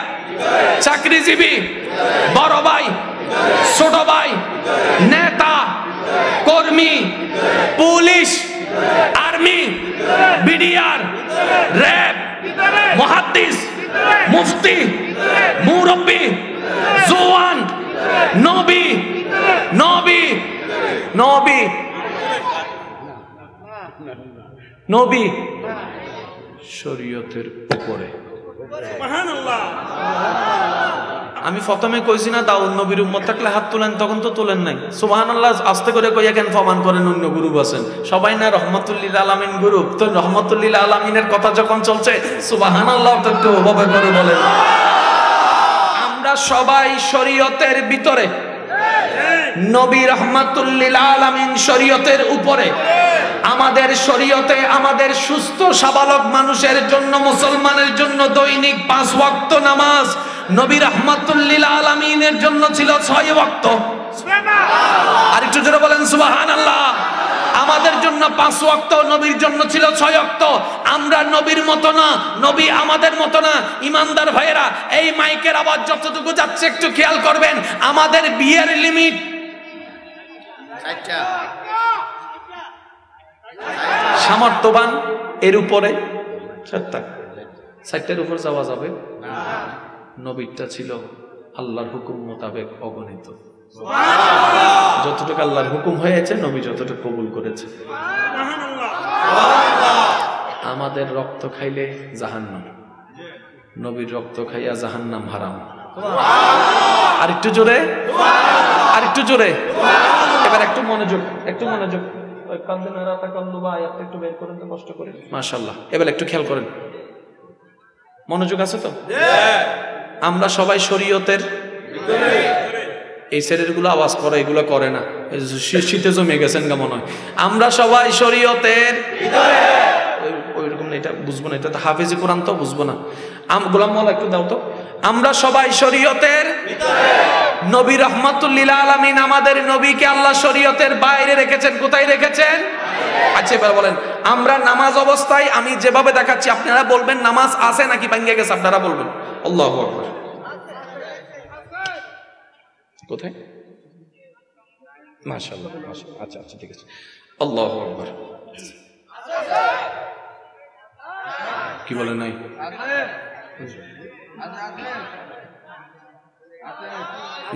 চাকরিজীবী, বড় ভাই, ছোট ভাই, নেতা, কর্মী, পুলিশ, আর্মি, বিডিআর, র্যাব, মহাদ্দিস, মুফতি, মুরব্বী জোয়ান নবী নবী নবী। নবী। শরীয়তের উপরে। আমি প্রথমে কইছি না, দাউদ নবীর উম্মত থাকলে হাত তুলেন তখন তো তুলেন নাই। সুবাহান আল্লাহ আস্তে করে কইয়া কেন প্রমাণ করেন অন্য গুরু আছেন? সবাই না রহমতুল্লিল আলমিন গুরু তো রহমতুল্লিল আলমিনের কথা যখন চলছে সুবাহান আল্লাহ তো একটু ওভাবে করে বলেন। সবাই শরীয়তের ভিতরে। নবী রহমাতুল্লিল আলামিন শরীয়তের উপরে। আমাদের শরীয়তে আমাদের সুস্থ সাবালক মানুষের জন্য মুসলমানের জন্য দৈনিক পাঁচ ওয়াক্ত নামাজ নবী রহমাতুল্লিল আলামিনের জন্য ছিল ছয় ওয়াক্ত। আর একটু জোরে বলেন সুবাহান আল্লাহ আমাদের জন্য পাঁচ ওয়াক্ত নবীর জন্য ছিল ছয় ওয়াক্ত। আমরা নবীর মতো না, নবী আমাদের মতো না। ইমানদার ভাইয়েরা, এই মাইকের আওয়াজ যতটুকু যাচ্ছে একটু খেয়াল করবেন, আমাদের বিয়ের লিমিট। সামর্থ্যবান এর উপরে চারটার উপর যাওয়া যাবে। নবীরটা ছিল আল্লাহর হুকুম মোতাবেক অগণিত। যতটুকু আল্লাহর হুকুম হয়েছে নবী যতটুকু কবুল করেছে। আমাদের রক্ত খাইলে জাহান্নাম। নবীর রক্ত খাইয়া জাহান্নাম হারাম। আর একটু জোরে? আর একটু জোরে? এবার একটু মনোযোগ একটু মনোযোগ। ওই কান্দে নারাতা কান্দু একটু বের করেন তো কষ্ট করে। মাশাল্লাহ এবার একটু খেয়াল করেন। মনোযোগ আছে তো? আমরা সবাই শরীয়তের এই গুলো আওয়াজ করে, এগুলো করে না। শীতে জমে গেছেন গা মনে হয়। আমরা সবাই শরীয়তের ওই- ওইরকম এটা বুঝব না, এটা তো হাফেজি কোরআন তো বুঝব না। আম গোলাম মাওলা একটু দাও তো। আমরা সবাই শরীয়তের নবী রহমাতুল্লিল আলামিন আমাদের নবীকে আল্লাহ শরীয়তের বাইরে রেখেছেন। কোথায় রেখেছেন? আচ্ছা এবার বলেন, আমরা নামাজ অবস্থায় আমি যেভাবে দেখাচ্ছি, আপনারা বলবেন নামাজ আছে নাকি ভাঙ্গে গেছে, আপনারা বলবেন। আল্লাহ আকবার। কোথায়? মাশাআল্লাহ আচ্ছা আচ্ছা ঠিক আছে। আল্লাহ আকবার। কি বলে নাই?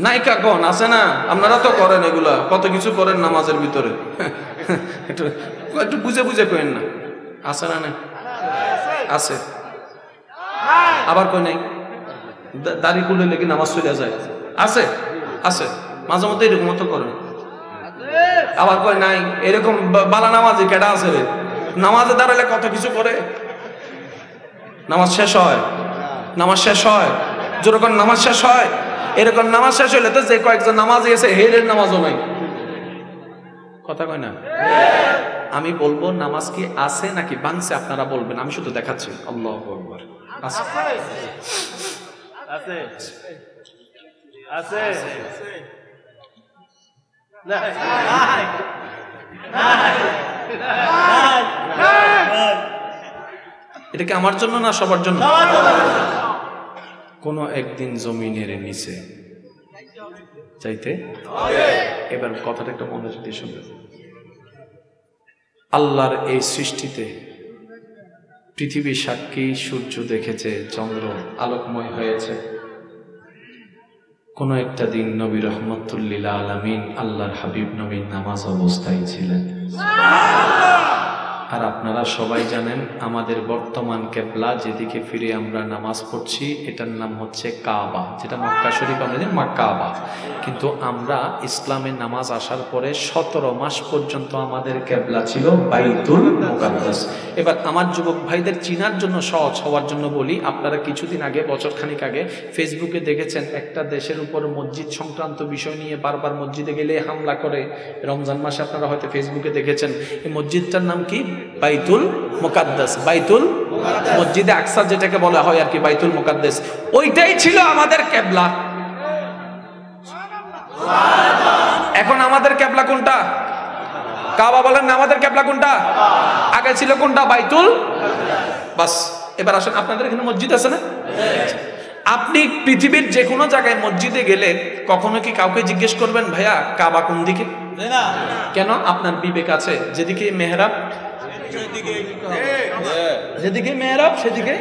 নায়িকা কোন? আছে না? আপনারা তো করেন এগুলা। কত কিছু করেন নামাজের ভিতরে। একটু একটু বুঝে বুঝে করেন না। আছে না না আছে। আবার কই নাই? দাড়ি কুলে লেগে নামাজ চলে যায়। আছে? আছে, মাঝে মধ্যে এরকম তো করেন আবার কয়, নাই, এরকম বালা নামাজি কেডা আছে নামাজে দাঁড়ালে কত কিছু করে? নামাজ শেষ হয়। নামাজ শেষ হয়। যেরকম নামাজ শেষ হয়, এরকম নামাজ শেষ হইলে তো যে কয়েকজন নামাজ গেছে হেরের নামাজও নাই। কথা কয় না? আমি বলব, নামাজ কি আছে নাকি বাংছে আপনারা বলবেন, আমি শুধু দেখাচ্ছি। আল্লাহ আছে। আছে। আছে না এটা কি আমার জন্য না সবার জন্য? কোনো একদিন জমিনের নিচে। চাইতে? এবার কথাটা একটা মনোযোগ দিয়ে শুনবে আল্লাহর এই সৃষ্টিতে পৃথিবী সাক্ষী সূর্য দেখেছে চন্দ্র আলোকময় হয়েছে। কোনো একটা দিন নবী রহমতুল্লিল আলমিন আল্লাহর হাবিব নবীন নামাজ অবস্থায় ছিলেন। আর আপনারা সবাই জানেন আমাদের বর্তমান কেবলা, যেদিকে ফিরে আমরা নামাজ পড়ছি, এটার নাম হচ্ছে কাবা। যেটা মক্কা শরীফ, আমরা জানি মা কাবা। কিন্তু আমরা ইসলামে নামাজ আসার পরে সতেরো মাস পর্যন্ত আমাদের কেবলা ছিল বাইতুল মুকাদ্দাস। এবার আমার যুবক ভাইদের চিনার জন্য সহজ হওয়ার জন্য বলি, আপনারা কিছুদিন আগে বছরখানিক আগে, ফেসবুকে দেখেছেন একটা দেশের উপর মসজিদ সংক্রান্ত বিষয় নিয়ে বারবার মসজিদে গেলে হামলা করে। রমজান মাসে আপনারা হয়তো ফেসবুকে দেখেছেন। এই মসজিদটার নাম কি? বাইতুল মোকাদ্দাস বাইতুল মসজিদে আকসা যেটাকে বলা হয় আর কি বাইতুল মোকাদ্দাস। ওইটাই ছিল আমাদের কেবলা। এখন আমাদের কেবলা কোনটা? কাবা বলেন না আমাদের কেবলা কোনটা? আগে ছিল কোনটা? বাইতুল বাস এবার আসেন আপনাদের এখানে মসজিদ আছে না? আপনি পৃথিবীর যে কোনো জায়গায় মসজিদে গেলে কখনো কি কাউকে জিজ্ঞেস করবেন ভাইয়া কাবা কোন দিকে? কেন? আপনার বিবেক আছে। যেদিকে মেহরাব যেদিকে মেহরাব সেদিকে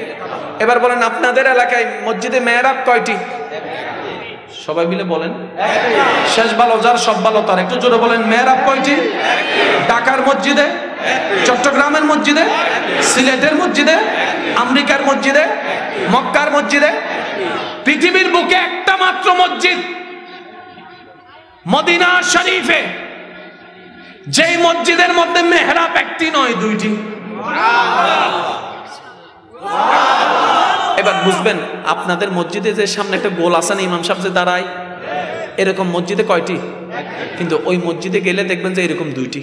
এবার বলেন আপনাদের এলাকায় মসজিদে মেহরাব কয়টি? সবাই মিলে বলেন। শেষ ভালো যার সব ভালো তার। একটু জোরে বলেন মেহরাব কয়টি? ঢাকার মসজিদে চট্টগ্রামের মসজিদে সিলেটের মসজিদে আমেরিকার মসজিদে মক্কার মসজিদে। পৃথিবীর বুকে একটা মাত্র মসজিদ মদিনা শরীফে। যেই মসজিদের মধ্যে মেহরাব একটি নয়, দুইটি। এবার বুঝবেন, আপনাদের মসজিদে যে সামনে একটা গোল আছে না ইমাম সাহেব যে দাঁড়ায়, এরকম মসজিদে কয়টি? কিন্তু ওই মসজিদে গেলে দেখবেন যে এরকম দুইটি।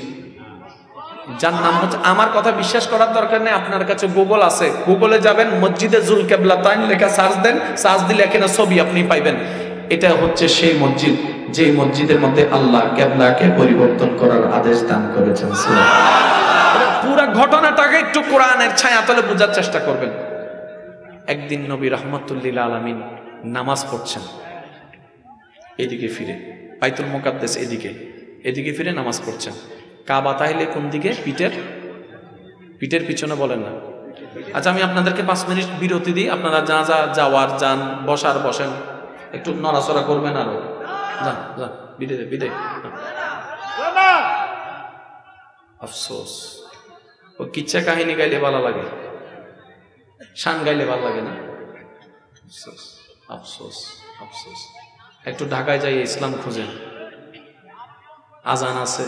যার নাম হচ্ছে, আমার কথা বিশ্বাস করার দরকার নেই, আপনার কাছে গুগল আছে। গুগলে যাবেন, মসজিদে জুল কেবলা তাইন লেখা সার্চ দেন সার্চ দিলে এখানে ছবি আপনি পাইবেন। এটা হচ্ছে সেই মসজিদ যে মসজিদের মধ্যে আল্লাহ কেবলাকে পরিবর্তন করার আদেশ দান করেছেন। পুরা ঘটনাটাকে একটু কোরআনের ছায়া তলে বোঝার চেষ্টা করবেন। একদিন নবী রহমতুল্লিল আলমিন নামাজ পড়ছেন। এদিকে ফিরে পাইতুল মোকাদ্দেস এদিকে এদিকে ফিরে নামাজ পড়ছেন। কাবা তাইলে কোন দিকে? পিঠের? পিঠের পিছনে বলেন না। আচ্ছা আমি আপনাদেরকে পাঁচ মিনিট বিরতি দিই। আপনারা যা যা যাওয়ার যান, বসার বসেন। একটু নড়াচড়া করবেন আরও। যান যান বিদে দে বিদে আফসোস। ও কিচ্ছা কাহিনী গাইলে ভালো লাগে। শান গাইলে ভালো লাগে না? আফসোস আফসোস আফসোস। একটু ঢাকায় যাই ইসলাম খুঁজেন আজান আছে।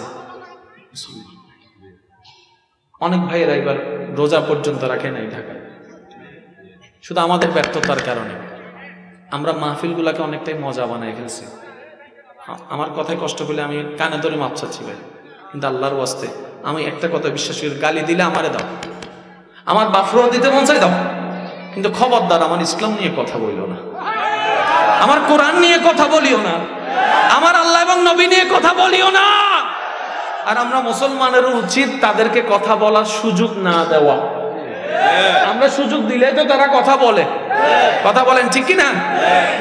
অনেক ভাইয়েরা এবার রোজা পর্যন্ত রাখে নাই ঢাকায়। শুধু আমাদের ব্যর্থতার কারণে। আমরা মাহফিলগুলাকে অনেকটাই মজা বানাই ফেলছি। আমার কথায় কষ্ট পেলে আমি কানে ধরে মাপ চাচ্ছি ভাই। কিন্তু আল্লাহর ওয়াস্তে আমি একটা কথা বিশ্বাস করি, গালি দিলে আমারে দাও। আমার বাফরুয়া দিতে মন চাই দাও। কিন্তু খবরদার আমার ইসলাম নিয়ে কথা বলিও না। আমার কোরআন নিয়ে কথা বলিও না। আমার আল্লাহ এবং নবী নিয়ে কথা বলিও না। আর আমরা মুসলমানের উচিত তাদেরকে কথা বলার সুযোগ না দেওয়া। আমরা সুযোগ দিলে তো তারা কথা বলে। কথা বলেন ঠিক কিনা?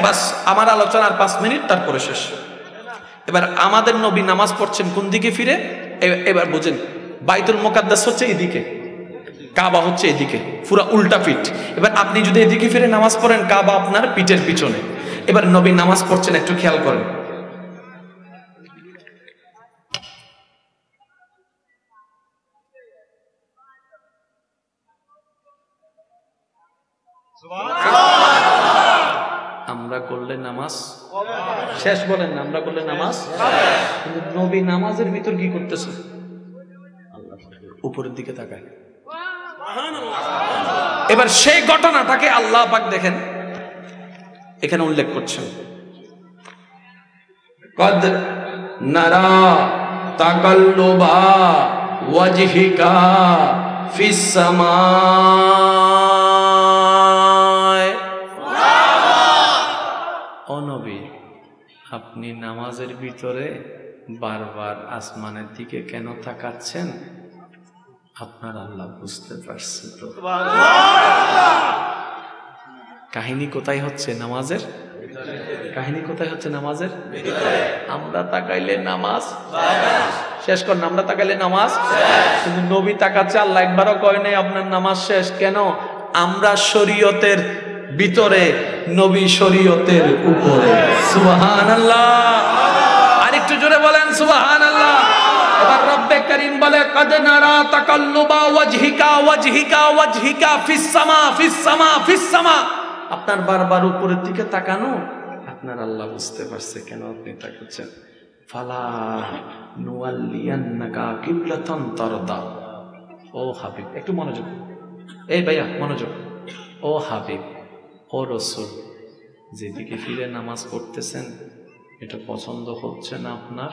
বাস, আমার আলোচনার পাঁচ মিনিট, তারপরে শেষ। এবার আমাদের নবী নামাজ পড়ছেন কোন দিকে ফিরে? এবার বুঝেন, বাইতুল মোকাদ্দাস হচ্ছে এদিকে, কাবা হচ্ছে এদিকে, পুরা উল্টা পিঠ। এবার আপনি যদি এদিকে ফিরে নামাজ পড়েন, কাবা আপনার পিঠের পিছনে। এবার নবী নামাজ পড়ছেন, একটু খেয়াল করেন। নামাজ? শেষ বলেন না, আমরা করলে নামাজ? কিন্তু নবী নামাজের ভিতর কি করতেছে? উপরের দিকে তাকায়। এবার সেই ঘটনাটাকে আল্লাহ পাক দেখেন। এখানে উল্লেখ করছেন। কদ নারা তাকাল্লুবা ওয়াজহিকা ফিস সামায় আপনি নামাজের ভিতরে বারবার আসমানের দিকে কেন তাকাচ্ছেন? আপনার আল্লাহ বুঝতে পারছে তো। কাহিনী কোথায় হচ্ছে নামাজের? কাহিনী কোথায় হচ্ছে নামাজের? আমরা তাকাইলে নামাজ। শেষ কর, আমরা তাকাইলে নামাজ। কিন্তু নবী তাকাচ্ছে, আল্লাহ একবারও কয় নাই আপনার নামাজ শেষ। কেন? আমরা শরীয়তের ভিতরে নবী শরীয়তের উপরে। সুবহান আল্লাহ আরেকটু জোরে বলেন সুবহান আল্লাহ এবার রব্বে করিম বলে, কদ নারা তাকাল্লুবা ওয়াজহিকা ওয়াজহিকা ওয়াজহিকা ফিস সামা ফিস সামা ফিস সামা আপনার বারবার উপরের দিকে তাকানো, আপনার আল্লাহ বুঝতে পারছে কেন আপনি তাকাচ্ছেন। ফালা নুয়াল্লিয়ান্নাকা কিবলাতান তারদা। ও হাবিব, একটু মনোযোগ। এই ভাইয়া, মনোযোগ। ও হাবিব ও রসুল, যেদিকে ফিরে নামাজ পড়তেছেন, এটা পছন্দ হচ্ছে না আপনার?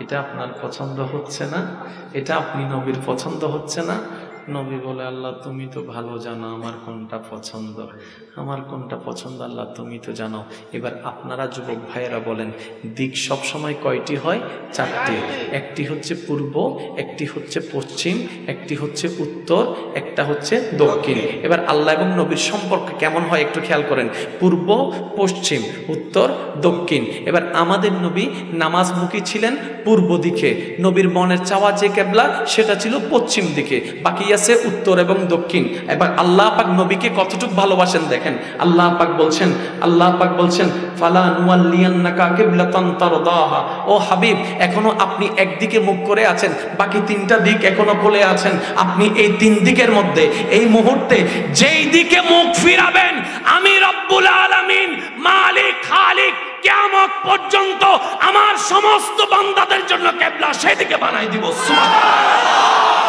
এটা আপনার পছন্দ হচ্ছে না? এটা আপনি নবীর পছন্দ হচ্ছে না? নবী বলে, আল্লাহ, তুমি তো ভালো জানো আমার কোনটা পছন্দ। আমার কোনটা পছন্দ, আল্লাহ, তুমি তো জানো। এবার আপনারা যুবক ভাইয়েরা বলেন, দিক সব সময় কয়টি হয়? চারটি। একটি হচ্ছে পূর্ব, একটি হচ্ছে পশ্চিম, একটি হচ্ছে উত্তর, একটা হচ্ছে দক্ষিণ। এবার আল্লাহ এবং নবীর সম্পর্ক কেমন হয় একটু খেয়াল করেন। পূর্ব, পশ্চিম, উত্তর, দক্ষিণ। এবার আমাদের নবী নামাজমুখী ছিলেন পূর্ব দিকে। নবীর মনের চাওয়া যে কেবলা, সেটা ছিল পশ্চিম দিকে। বাকি আছে উত্তর এবং দক্ষিণ। এবার আল্লাহ পাক নবীকে কতটুকু ভালোবাসেন দেখেন। আল্লাহ পাক বলছেন, আল্লাহ পাক বলছেন, ফালা নুয়াল্লিয়ান্নাকা কিবলাতান তারদাহা। ও হাবিব, এখনও আপনি একদিকে মুখ করে আছেন, বাকি তিনটা দিক এখনও খোলে আছেন। আপনি এই তিন দিকের মধ্যে, এই মুহূর্তে যেই দিকে মুখ ফিরাবেন, আমি রব্বুল আলামিন, মালিক, খালিক, কিয়ামত পর্যন্ত আমার সমস্ত বান্দাদের জন্য কেবলা সেদিকে বানাই দিব। সুবহানাল্লাহ।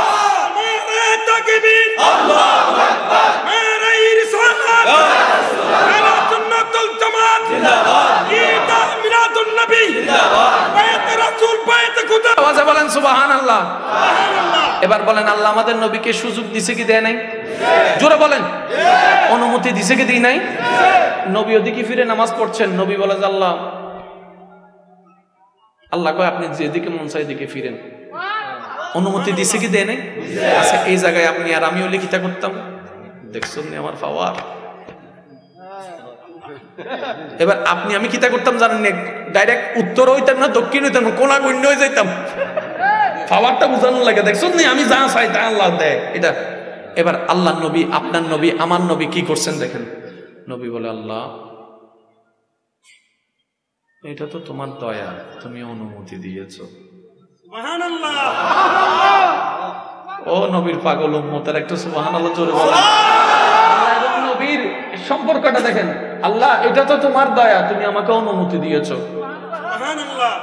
এবার বলেন আল্লাহ আমাদের নবীকে সুযোগ দিছে কি দেয় নাই? জোরে বলেন। অনুমতি দিছে কি দিই নাই? নবী ওদিকে ফিরে নামাজ পড়ছেন। নবী বলে আল্লাহ আল্লাহ কয় আপনি যেদিকে মন চাই দিকে ফিরেন। অনুমতি দিছে কি দেয় নাই? আচ্ছা এই জায়গায় আপনি আর আমিও লিখিতা করতাম। দেখছেন আমার পাওয়ার। এবার আপনি আমি কিতা করতাম জানেন ডাইরেক্ট উত্তর হইতাম না, দক্ষিণ হইতাম না, কোনা গুণ্য হয়ে যাইতাম। পাওয়ারটা বুঝানোর লাগে। দেখছেন নি আমি যা চাই তা আল্লাহ দেয়। এটা এবার আল্লাহ নবী, আপনার নবী, আমার নবী কি করছেন দেখেন। নবী বলে, আল্লাহ, এটা তো তোমার দয়া। তুমি অনুমতি দিয়েছ। ও নবীর পাগল উম্মতের একটু সুবাহান আল্লাহ জোরে নবীর সম্পর্কটা দেখেন। আল্লাহ এটা তো তোমার দয়া তুমি আমাকে অনুমতি দিয়েছ।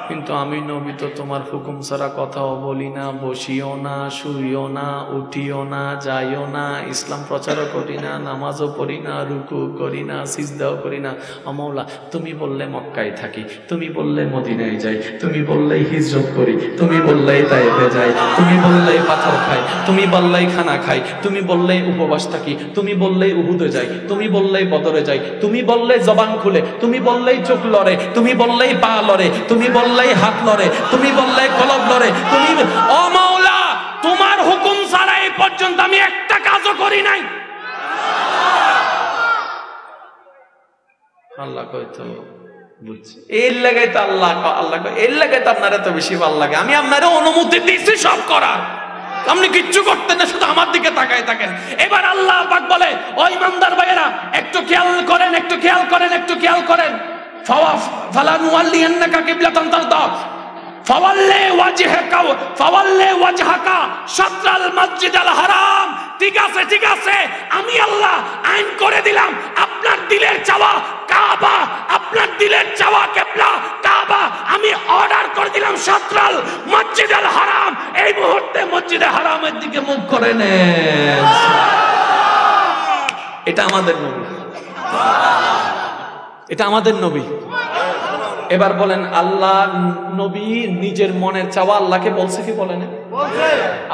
কিন্তু আমি নবী তো তোমার হুকুম ছাড়া কথাও বলি না বসিও না শুইও না উঠিও না যাইও না ইসলাম প্রচারও করি না নামাজও পড়ি না রুকু করি না সিজদাও করি না অমৌলা তুমি বললে মক্কায় থাকি তুমি বললে মদিনায় যাই তুমি বললেই হিজরত করি তুমি বললেই তাইফে যাই তুমি বললেই পাথর খাই তুমি বললেই খানা খাই তুমি বললেই উপবাস থাকি তুমি বললেই উহুদে যাই তুমি বললেই বদরে যাই তুমি বললে জবান খুলে তুমি বললেই চোখ লড়ে তুমি বললেই পা লড়ে তুমি বললেই হাত লড়ে তুমি বললেই কলব লড়ে তুমি ও মাওলা, তোমার হুকুম ছাড়া এই পর্যন্ত আমি একটা কাজও করি নাই। আল্লাহ কইতো তো বেশি ভালো লাগে। আমি আপনারে অনুমতি সব আপনি কিচ্ছু করতেন না, শুধু আমার দিকে থাকেন। এবার আল্লাহ একটু খেয়াল করেন, একটু খেয়াল করেন, একটু খেয়াল করেন। ফালা নুয়াল্লিয়ান্নাকা কিবলাতান তারদা ফাওয়াল্লে ওয়াজহাকা ফাওয়াল্লে ওয়াজহাকা শাতরাল মসজিদাল হারাম। ঠিক আছে ঠিক আছে আমি আল্লাহ আইন করে দিলাম। আপনার দিলের চাওয়া কাবা আপনার দিলের চাওয়া কেবলা কাবা। আমি অর্ডার করে দিলাম শাতরাল মসজিদাল হারাম। এই মুহূর্তে মসজিদে হারামের দিকে মুখ করে নেন এটা আমাদের নবী এটা আমাদের নবী। এবার বলেন আল্লাহ নবী নিজের মনের চাওয়া আল্লাহকে বলছে কি বলে না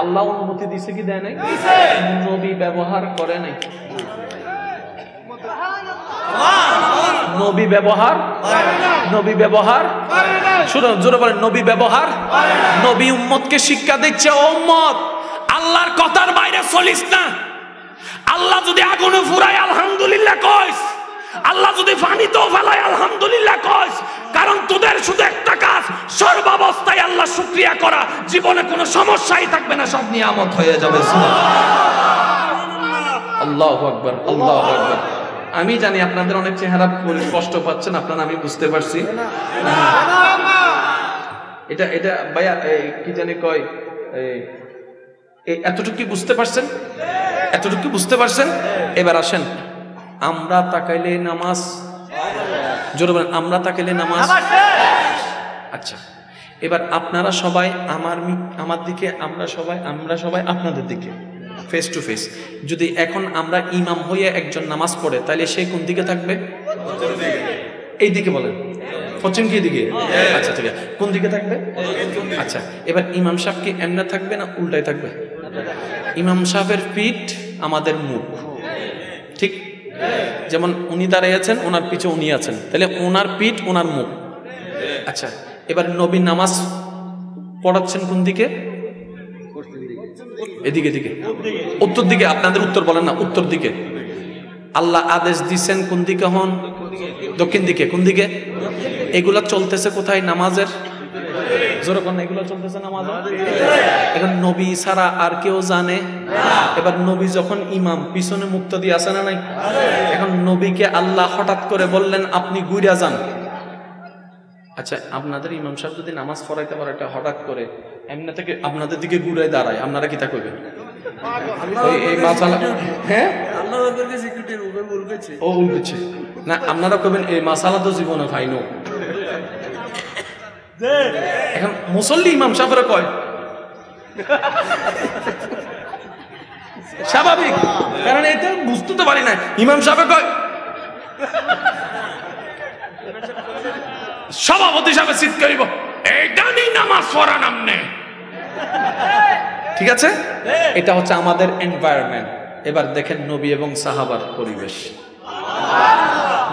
আল্লাহ অনুমতি দিছে কি দেয় নাই? নবী ব্যবহার করে নাই। নবী ব্যবহার নবী ব্যবহার শুনুন জোরে বলেন নবী ব্যবহার নবী উম্মতকে শিক্ষা দিচ্ছে উম্মত আল্লাহর কথার বাইরে চলিস না। আল্লাহ যদি আগুনে ফুরায় আলহামদুলিল্লাহ কইস। আল্লাহ যদি পানিতেও ফেলায় আলহামদুলিল্লাহ কইস কারণ তোদের শুধু একটা কাজ, সর্বাবস্থায় আল্লাহ শুক্রিয়া করা। জীবনে কোনো সমস্যাই থাকবে না, সব নিয়ামত হয়ে যাবে আমি জানি আপনাদের অনেক চেহারা কষ্ট পাচ্ছেন, আপনারা আমি বুঝতে পারছি। এটা এটা, ভাইয়া কি জানি কয় এতটুকু বুঝতে পারছেন? এতটুকু বুঝতে পারছেন? এবার আসেন। আমরা তাকাইলে নামাজ। জোরে বলেন আমরা তাকাইলে নামাজ। আচ্ছা এবার আপনারা সবাই আমার আমার দিকে আমরা সবাই আমরা সবাই আপনাদের দিকে। ফেস টু ফেস যদি এখন আমরা ইমাম হয়ে একজন নামাজ পড়ে তাহলে সে কোন দিকে থাকবে? এই দিকে বলেন। পশ্চিম কি দিকে? আচ্ছা ঠিক আছে। কোন দিকে থাকবে? আচ্ছা এবার ইমাম সাহেব কি এমনে থাকবে না উল্টায় থাকবে? ইমাম সাহেবের পিঠ আমাদের মুখ। ঠিক যেমন উনি দাঁড়িয়ে আছেন ওনার পিছে উনি আছেন। তাহলে ওনার পিঠ ওনার মুখ। আচ্ছা এবার নবী নামাজ পড়াচ্ছেন কোন দিকে? এদিকে এদিকে। উত্তর দিকে, আপনাদের উত্তর বলেন না, উত্তর দিকে। আল্লাহ আদেশ দিচ্ছেন কোন দিকে হন? দক্ষিণ দিকে, কোন দিকে? এগুলা চলতেছে কোথায় নামাজের? যেরকম এগুলো চলতেছে নামাজ? এখন নবী ছাড়া আর কেউ জানে? এবার নবী যখন ইমাম পিছনে আসে না নাই? এখন নবীকে আল্লাহ হঠাৎ করে বললেন আপনি গুইরা যান। আচ্ছা আপনাদের ইমাম সাহেব যদি নামাজ পড়াইতে পারে এটা হঠাৎ করে এমনি থেকে আপনাদের দিকে ঘুরে দাঁড়ায় আপনারা কি তা করবেন হ্যাঁ? ও উল্টেছে না আপনারা কবেন এই মাসালা তো জীবনে খাইনো এখন মুসল্লি ইমাম সাহেবরা কয়? স্বাভাবিক। কারণ এটা বুঝতে তো পারি না। ইমাম সাহেব কয়, সভাপতি সাহেব চিৎ করিব। এইটা নি নামাজ পড়া নামনে ঠিক আছে? এটা হচ্ছে আমাদের এনভায়রনমেন্ট এবার দেখেন নবী এবং সাহাবার পরিবেশ।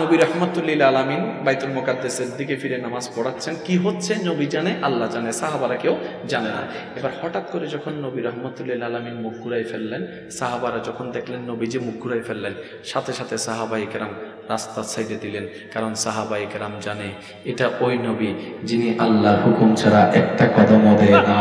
নবী রহমতুল্লিল আলমিন বাইতুল মোকাদ্দেসের দিকে ফিরে নামাজ পড়াচ্ছেন। কি হচ্ছে? নবী জানে, আল্লাহ জানে, সাহাবারা কেউ জানে না। এবার হঠাৎ করে যখন নবী রহমতুল্লিল আলমিন মুখ ঘুরাই ফেললেন, সাহাবারা যখন দেখলেন, নবী যে মুখ ঘুরাই ফেললেন, সাথে সাথে সাহাবাই কেরাম রাস্তার সাইডে দিলেন, কারণ সাহাবাই কেরাম জানে, এটা ওই নবী যিনি আল্লাহর হুকুম ছাড়া একটা কদমও দেয় না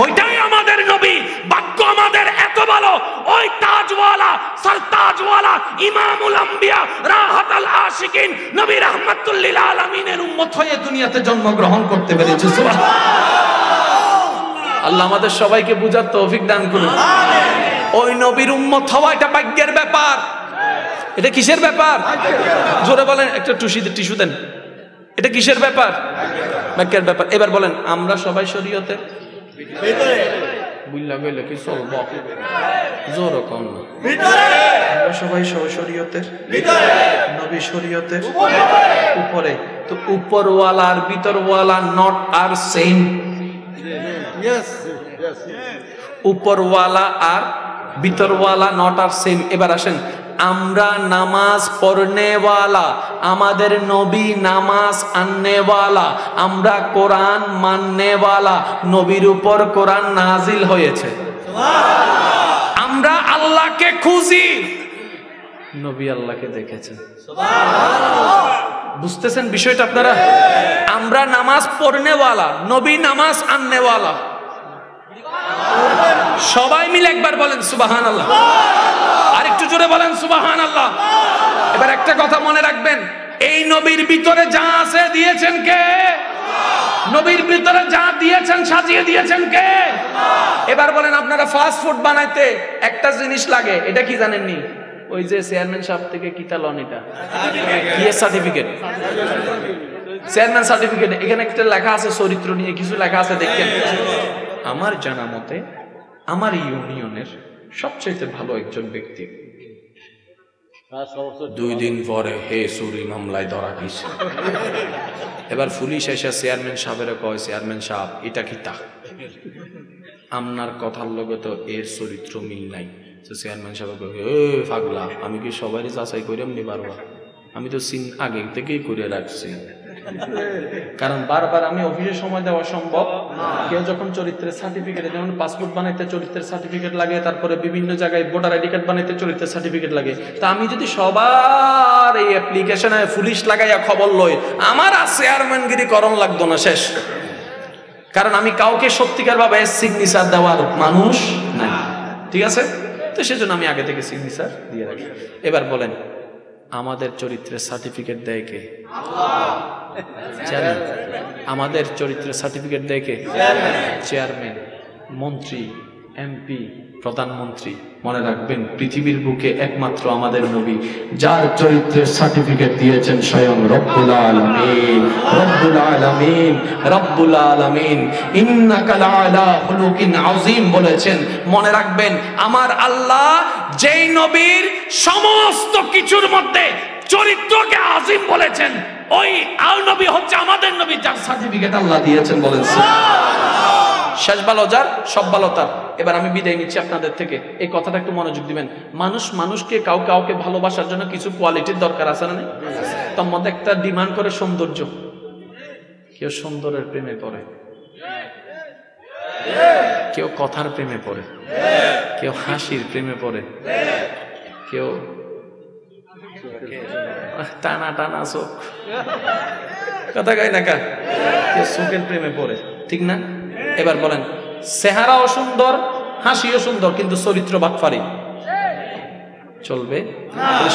ওইটাই আমাদের নবী। ভাগ্য আমাদের এত ভালো ওই তাজওয়ালা সরতাজওয়ালা ইমামুল আম্বিয়া রাহাতাল আশিকিন নবী রাহমাতুল্লিল আলামিনের উম্মত হয়ে দুনিয়াতে জন্মগ্রহণ করতে পেরেছে আল্লাহ আমাদের সবাইকে বুঝার তৌফিক দান করুন। ওই নবীর উম্মত হওয়া এটা ভাগ্যের ব্যাপার। এটা কিসের ব্যাপার? জোরে বলেন একটা টুসি টিস্যু দেন। এটা কিসের ব্যাপার? ভাগ্যের ব্যাপার। এবার বলেন আমরা সবাই শরীয়তে? বুঝলা গেল কি চলব জোর কম না আমরা সবাই শরীয়তের নবী শরীয়তের। উপরে তো উপরওয়ালা আর ভিতরওয়ালা নট আর সেম উপরওয়ালা আর ভিতরওয়ালা নট আর সেম এবার আসেন আমরা নামাজ পড়নেওয়ালা আমাদের নবী নামাজ আননেওয়ালা আমরা কোরআন মাননেওয়ালা নবীর উপর কোরআন নাজিল হয়েছে। আমরা আল্লাহকে খুঁজি। নবী আল্লাহকে দেখেছেন। বুঝতেছেন বিষয়টা আপনারা? আমরা নামাজ পড়নেওয়ালা, নবী নামাজ আননেওয়ালা। সবাই মিলে একবার বলেন সুবাহান আল্লাহ আর একটু জোরে বলেন সুবাহান আল্লাহ এবার একটা কথা মনে রাখবেন, এই নবীর ভিতরে যা আছে দিয়েছেন কে? নবীর ভিতরে যা দিয়েছেন, সাজিয়ে দিয়েছেন কে? এবার বলেন, আপনারা ফাস্ট ফুড বানাইতে একটা জিনিস লাগে, এটা কি জানেননি? ওই যে চেয়ারম্যান সাহেব থেকে কিতা লন এটা? কি সার্টিফিকেট চেয়ারম্যান সার্টিফিকেট এখানে একটা লেখা আছে চরিত্র নিয়ে, কিছু লেখা আছে, দেখেন। আমার জানা মতে, আমার ইউনিয়নের সবচেয়ে ভালো একজন ব্যক্তি দুই দিন পরে হে সুরি মামলায় ধরা গেছে এবার পুলিশ এসে চেয়ারম্যান সাহেবের কয়, চেয়ারম্যান সাহেব, এটা কি তা? আপনার কথার লগে তো এর চরিত্র মিল নাই। তো চেয়ারম্যান সাহেব কয়, এ, পাগলা, আমি কি সবাই যাচাই করে এমনি পারবা আমি তো সিন আগে থেকেই করে রাখছি। কারণ বারবার আমি অফিসে সময় দেওয়া সম্ভব। কেউ যখন চরিত্রের সার্টিফিকেট যেমন পাসপোর্ট বানাইতে চরিত্রের সার্টিফিকেট লাগে, তারপরে বিভিন্ন জায়গায় ভোটার আইডি কার্ড বানাইতে চরিত্রের সার্টিফিকেট লাগে। তা আমি যদি সবার এই অ্যাপ্লিকেশনে পুলিশ লাগাইয়া খবর লই, আমার চেয়ারম্যানগিরি করণ লাগতো না, শেষ। কারণ আমি কাউকে সত্যিকার ভাবে সিগনেচার দেওয়ার মানুষ নাই। ঠিক আছে? তো সেজন্য আমি আগে থেকে সিগনেচার দিয়ে রাখি। এবার বলেন আমাদের চরিত্রের সার্টিফিকেট দেয় কে? আমাদের চরিত্রের সার্টিফিকেট দেয় কে? চেয়ারম্যান মন্ত্রী এমপি প্রধানমন্ত্রী মনে রাখবেন পৃথিবীর বুকে একমাত্র আমাদের নবী যার চরিত্রের সার্টিফিকেট দিয়েছেন স্বয়ং রব্বুল আলামিন। রব্বুল আলামিন রব্বুল আলামিন ইন্নাকা লাআলা খুলুকিন আযীম বলেছেন মনে রাখবেন আমার আল্লাহ যেই নবীর সমস্ত কিছুর মধ্যে চরিত্রকে আজিম বলেছেন ওই আল নবী হচ্ছে আমাদের নবী যার সার্টিফিকেট আল্লাহ দিয়েছেন বলেন। শেষ ভালো যার সব ভালো তার। এবার আমি বিদায় নিচ্ছি আপনাদের থেকে। এই কথাটা একটু মনোযোগ দিবেন। মানুষ মানুষকে কাউ কাউকে ভালোবাসার জন্য কিছু কোয়ালিটির দরকার আছে না তার মধ্যে একটা ডিমান্ড করে সৌন্দর্য। কেউ সুন্দরের প্রেমে পড়ে। কেউ কথার প্রেমে পড়ে। কেউ হাসির প্রেমে পড়ে। কেউ টানা টানা চোখ। কথা গাই না কা? কেউ চোখের প্রেমে পড়ে। ঠিক না? এবার বলেন চেহারাও সুন্দর, হাসিও সুন্দর, কিন্তু চরিত্র বাটফারি চলবে?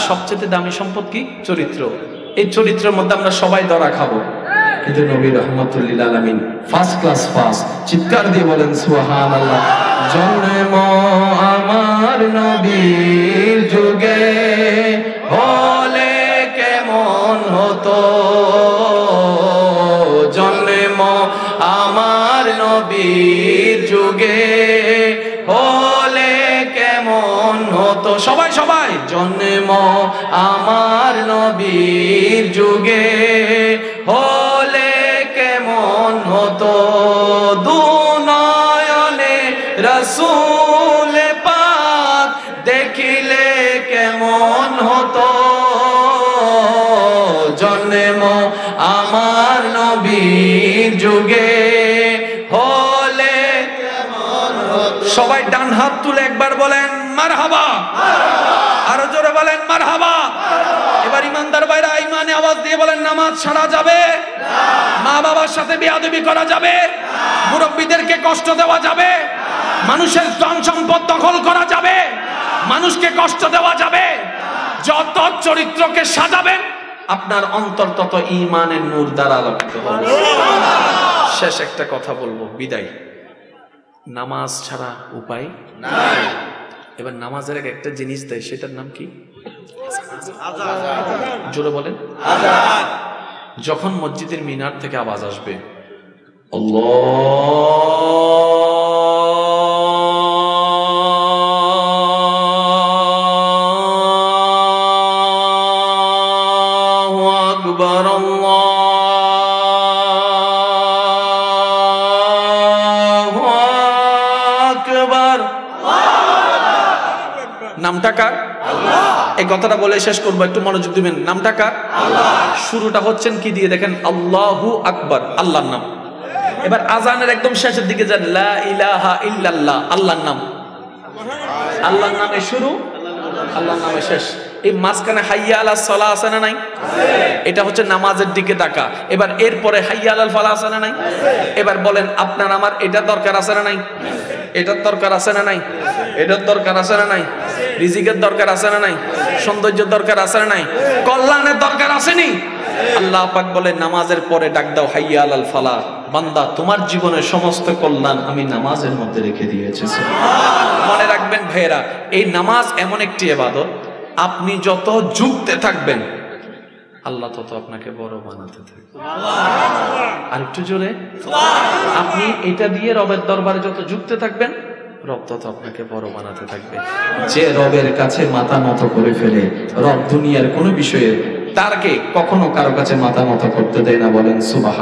সবচেয়ে দামি সম্পদ কি? চরিত্র। এই চরিত্রের মধ্যে আমরা সবাই ধরা খাব। চিৎকার দিয়ে বলেন সুহান আল্লাহ জন্ম আমার নবীর যুগে হলে কেমন হতো? জন্ম আমার নবীর যুগে হলে কেমন হতো? দূর রসুল পাক দেখিলে কেমন হতো? জন্ম আমার নবীর যুগে হলে সবাই ডান হাত তুলে একবার বলেন মারহাবা আরও জোরে বলেন মারহাবা এবার ইমানদার বাইরা ইমানে আওয়াজ দিয়ে বলেন, নামাজ ছাড়া যাবে? মা বাবার সাথে বেয়াদবি করা যাবে? মুরব্বীদেরকে কষ্ট দেওয়া যাবে? মানুষের ধন সম্পদ দখল করা যাবে? মানুষকে কষ্ট দেওয়া যাবে? যত চরিত্রকে সাজাবেন, আপনার অন্তর তত ইমানের নূর দ্বারা আলোকিত হবে। শেষ একটা কথা বলব, বিদায়। নামাজ ছাড়া উপায় এবার নামাজের একটা জিনিস দেয়, সেটার নাম কি? জোরে বলেন। যখন মসজিদের মিনার থেকে আওয়াজ আসবে। আল্লাহু নামটা কার? এই কথাটা বলে শেষ করব একটু মনোযোগ দিবেন। নামটা কার? শুরুটা হচ্ছেন কি দিয়ে? দেখেন আল্লাহু আকবার আল্লাহর নাম। এবার আজানের একদম শেষের দিকে যান লা ইলাহা ইল্লাল্লাহ আল্লাহর নাম। আল্লাহর নামে শুরু আল্লাহর নামে শেষ। এই মাঝখানে হাইয়া আলা সলা আছে না নাই? এটা হচ্ছে নামাজের দিকে তাকা এবার এরপরে হাইয়া আলাল ফালা আছে না নাই? এবার বলেন আপনার আমার এটা দরকার আছে না নাই? এটার দরকার আছে না নাই? এটার দরকার আছে না নাই? রিজিকের দরকার আছে না নাই? সৌন্দর্যের দরকার আছে না নাই? কল্যাণের দরকার আসেনি আল্লাহ পাক বলে নামাজের পরে ডাক দাও হাইয়া আলাল ফালা বান্দা তোমার জীবনের সমস্ত কল্যাণ আমি নামাজের মধ্যে রেখে দিয়েছি মনে রাখবেন ভাইয়েরা এই নামাজ এমন একটি এবাদত আপনি যত যুক্তে থাকবেন আল্লাহ তত আপনাকে বড় বানাতে থাকবে। আর একটু জোরে। আপনি এটা দিয়ে রবের দরবারে যত যুক্তে থাকবেন রব তত আপনাকে বড় বানাতে থাকবে। যে রবের কাছে মাথা নত করে ফেলে, রব দুনিয়ার কোনো বিষয়ে তারকে কখনো কারও কাছে মাথা নত করতে দেয় না, বলেন সুবাহ